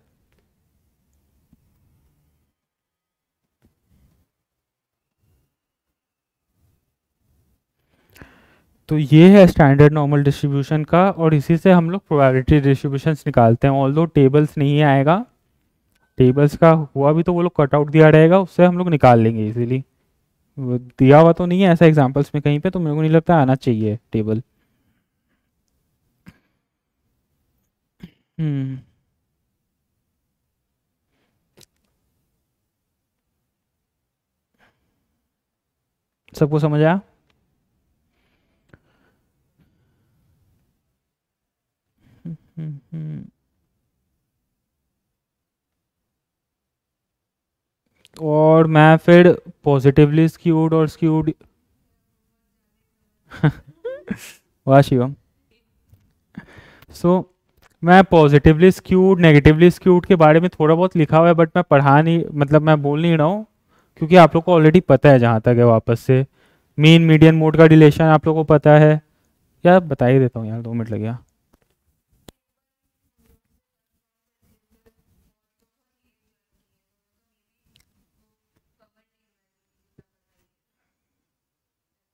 तो ये है स्टैंडर्ड नॉर्मल डिस्ट्रीब्यूशन का और इसी से हम लोग प्रोबेबिलिटी डिस्ट्रीब्यूशन निकालते हैं। ऑल टेबल्स नहीं आएगा टेबल्स का हुआ भी तो वो लोग कटआउट दिया रहेगा, उससे हम लोग निकाल लेंगे इजीली दिया हुआ तो नहीं है ऐसा एग्जाम्पल्स में कहीं पे तो मेरे को नहीं लगता आना चाहिए टेबल हम्म। सबको समझ आया? और मैं फिर पॉजिटिवली स्क्यूड और स्क्यूड *laughs* वाह शिवम। सो मैं पॉजिटिवली स्क्यूड नेगेटिवली स्क्यूड के बारे में थोड़ा बहुत लिखा हुआ है बट मैं पढ़ा नहीं मतलब मैं बोल नहीं रहा हूँ, क्योंकि आप लोग को ऑलरेडी पता है जहाँ तक है वापस से। मीन मीडियन मोड का रिलेशन आप लोग को पता है। या बता ही देता हूँ यार, दो मिनट लगे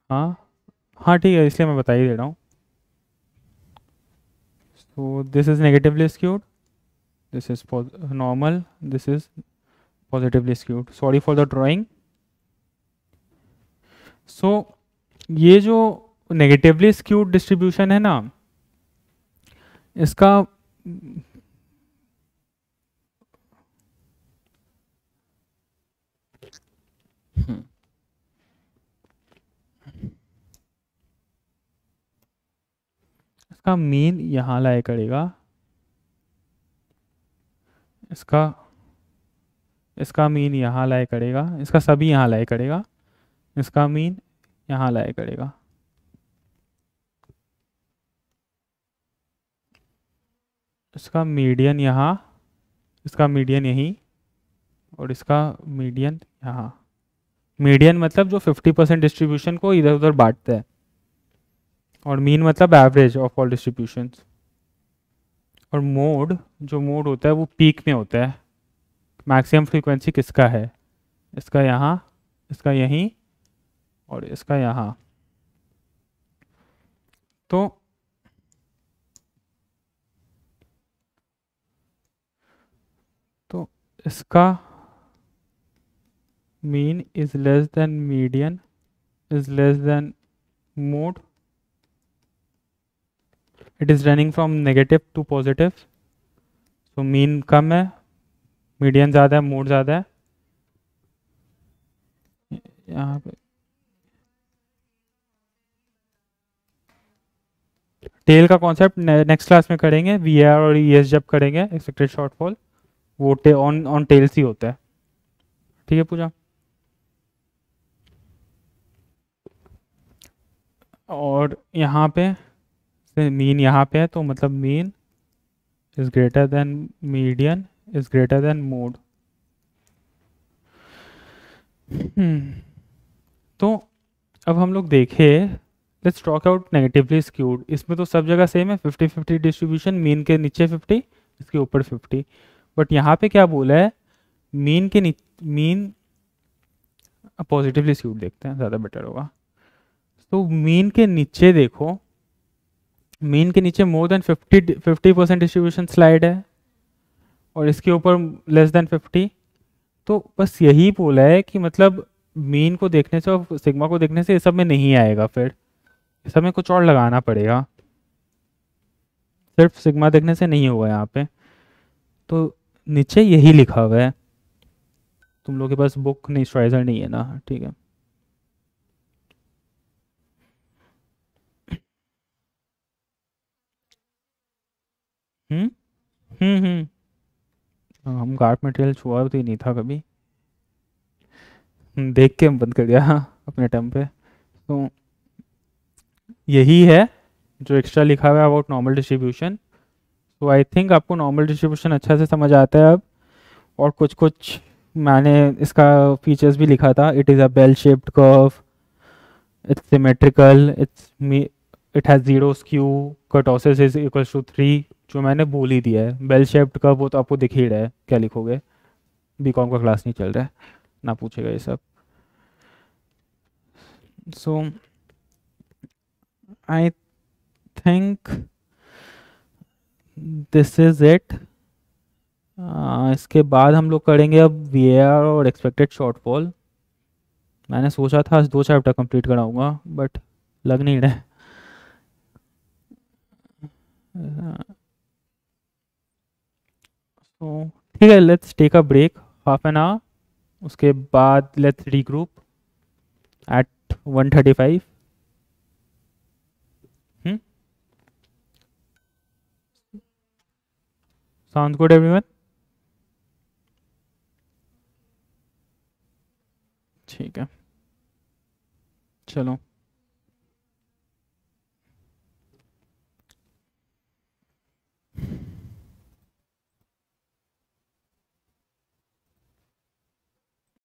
हाँ? हाँ ठीक है, इसलिए मैं बता ही दे रहा हूँ। तो this is negatively skewed this is normal this is positively skewed sorry for the drawing so ये जो नेगेटिवली स्क्यूड डिस्ट्रीब्यूशन है ना, इसका इसका मीन यहाँ लाया करेगा। इसका इसका मीन यहाँ लाया करेगा। इसका सभी यहाँ लाया करेगा। इसका मीन यहाँ लाया करेगा। इसका मीडियन यहाँ, इसका मीडियन यहीं और इसका मीडियन यहाँ। मीडियन मतलब जो 50 परसेंट डिस्ट्रीब्यूशन को इधर उधर बांटता है। और मीन मतलब एवरेज ऑफ़ ऑल डिस्ट्रीब्यूशन और मोड जो मोड होता है, वो पीक में होता है। मैक्सिमम फ्रीक्वेंसी किसका है? इसका यहाँ, इसका यहीं, और इसका यहाँ। तो तो इसका mean is less than median is less than mode it is running from negative to positive तो मीन कम है मीडियन ज़्यादा है मोड ज़्यादा है। यहाँ पे। टेल का कॉन्सेप्ट नेक्स्ट क्लास में करेंगे। वी आर और ई e एस जब करेंगे एक्सपेक्टेड शॉर्टफॉल वो टे ऑन ऑन टेल्स ही होता है। ठीक है पूजा? और यहाँ पे मीन यहाँ पे है तो मतलब mean is greater than median is greater than mode तो अब हम लोग देखें let's talk out negatively skewed इसमें तो सब जगह सेम है फिफ्टी फिफ्टी डिस्ट्रीब्यूशन मीन के नीचे फिफ्टी इसके ऊपर फिफ्टी बट यहाँ पे क्या बोला है? मीन के मीन पॉजिटिवली स्क्यूड देखते हैं, ज़्यादा बेटर होगा. तो मीन के नीचे देखो मीन के नीचे more than fifty fifty percent distribution slide है और इसके ऊपर लेस देन फिफ्टी तो बस यही बोला है कि मतलब मीन को देखने से और सिग्मा को देखने से ये सब में नहीं आएगा फिर। इस सब में कुछ और लगाना पड़ेगा। सिर्फ़ सिग्मा देखने से नहीं होगा यहाँ पे। तो नीचे यही लिखा हुआ है। तुम लोग के पास बुक नहीं स्ट्राइजर नहीं है ना, ठीक है। हम्म? हम्म हम्म। हाँ, हम गार्ड मटेरियल छुआ तो ही नहीं था कभी। हम्म, देख के हम बंद कर दिया *laughs* अपने टाइम पे। तो यही है जो एक्स्ट्रा लिखा हुआ है अबाउट नॉर्मल डिस्ट्रीब्यूशन तो आई थिंक आपको नॉर्मल डिस्ट्रीब्यूशन अच्छा से समझ आता है अब। और कुछ कुछ मैंने इसका फीचर्स भी लिखा था। It is a bell shaped curve it's symmetrical it's it has zero skew kurtosis is equals to three जो मैंने बोल ही दिया है। बेल शेप्ड का वो तो आपको दिख ही रहा है। क्या लिखोगे? बी कॉम का क्लास नहीं चल रहा है। ना पूछेगा ये सब। So I think this is it इसके बाद हम लोग करेंगे अब वी और एक्सपेक्टेड शॉर्टफॉल मैंने सोचा था आज दो चैप्टर कंप्लीट कराऊँगा बट लग नहीं रहा तो ठीक है let's take a break half an hour उसके बाद let's regroup at 135 hmm? Sound good everyone ठीक है। चलो।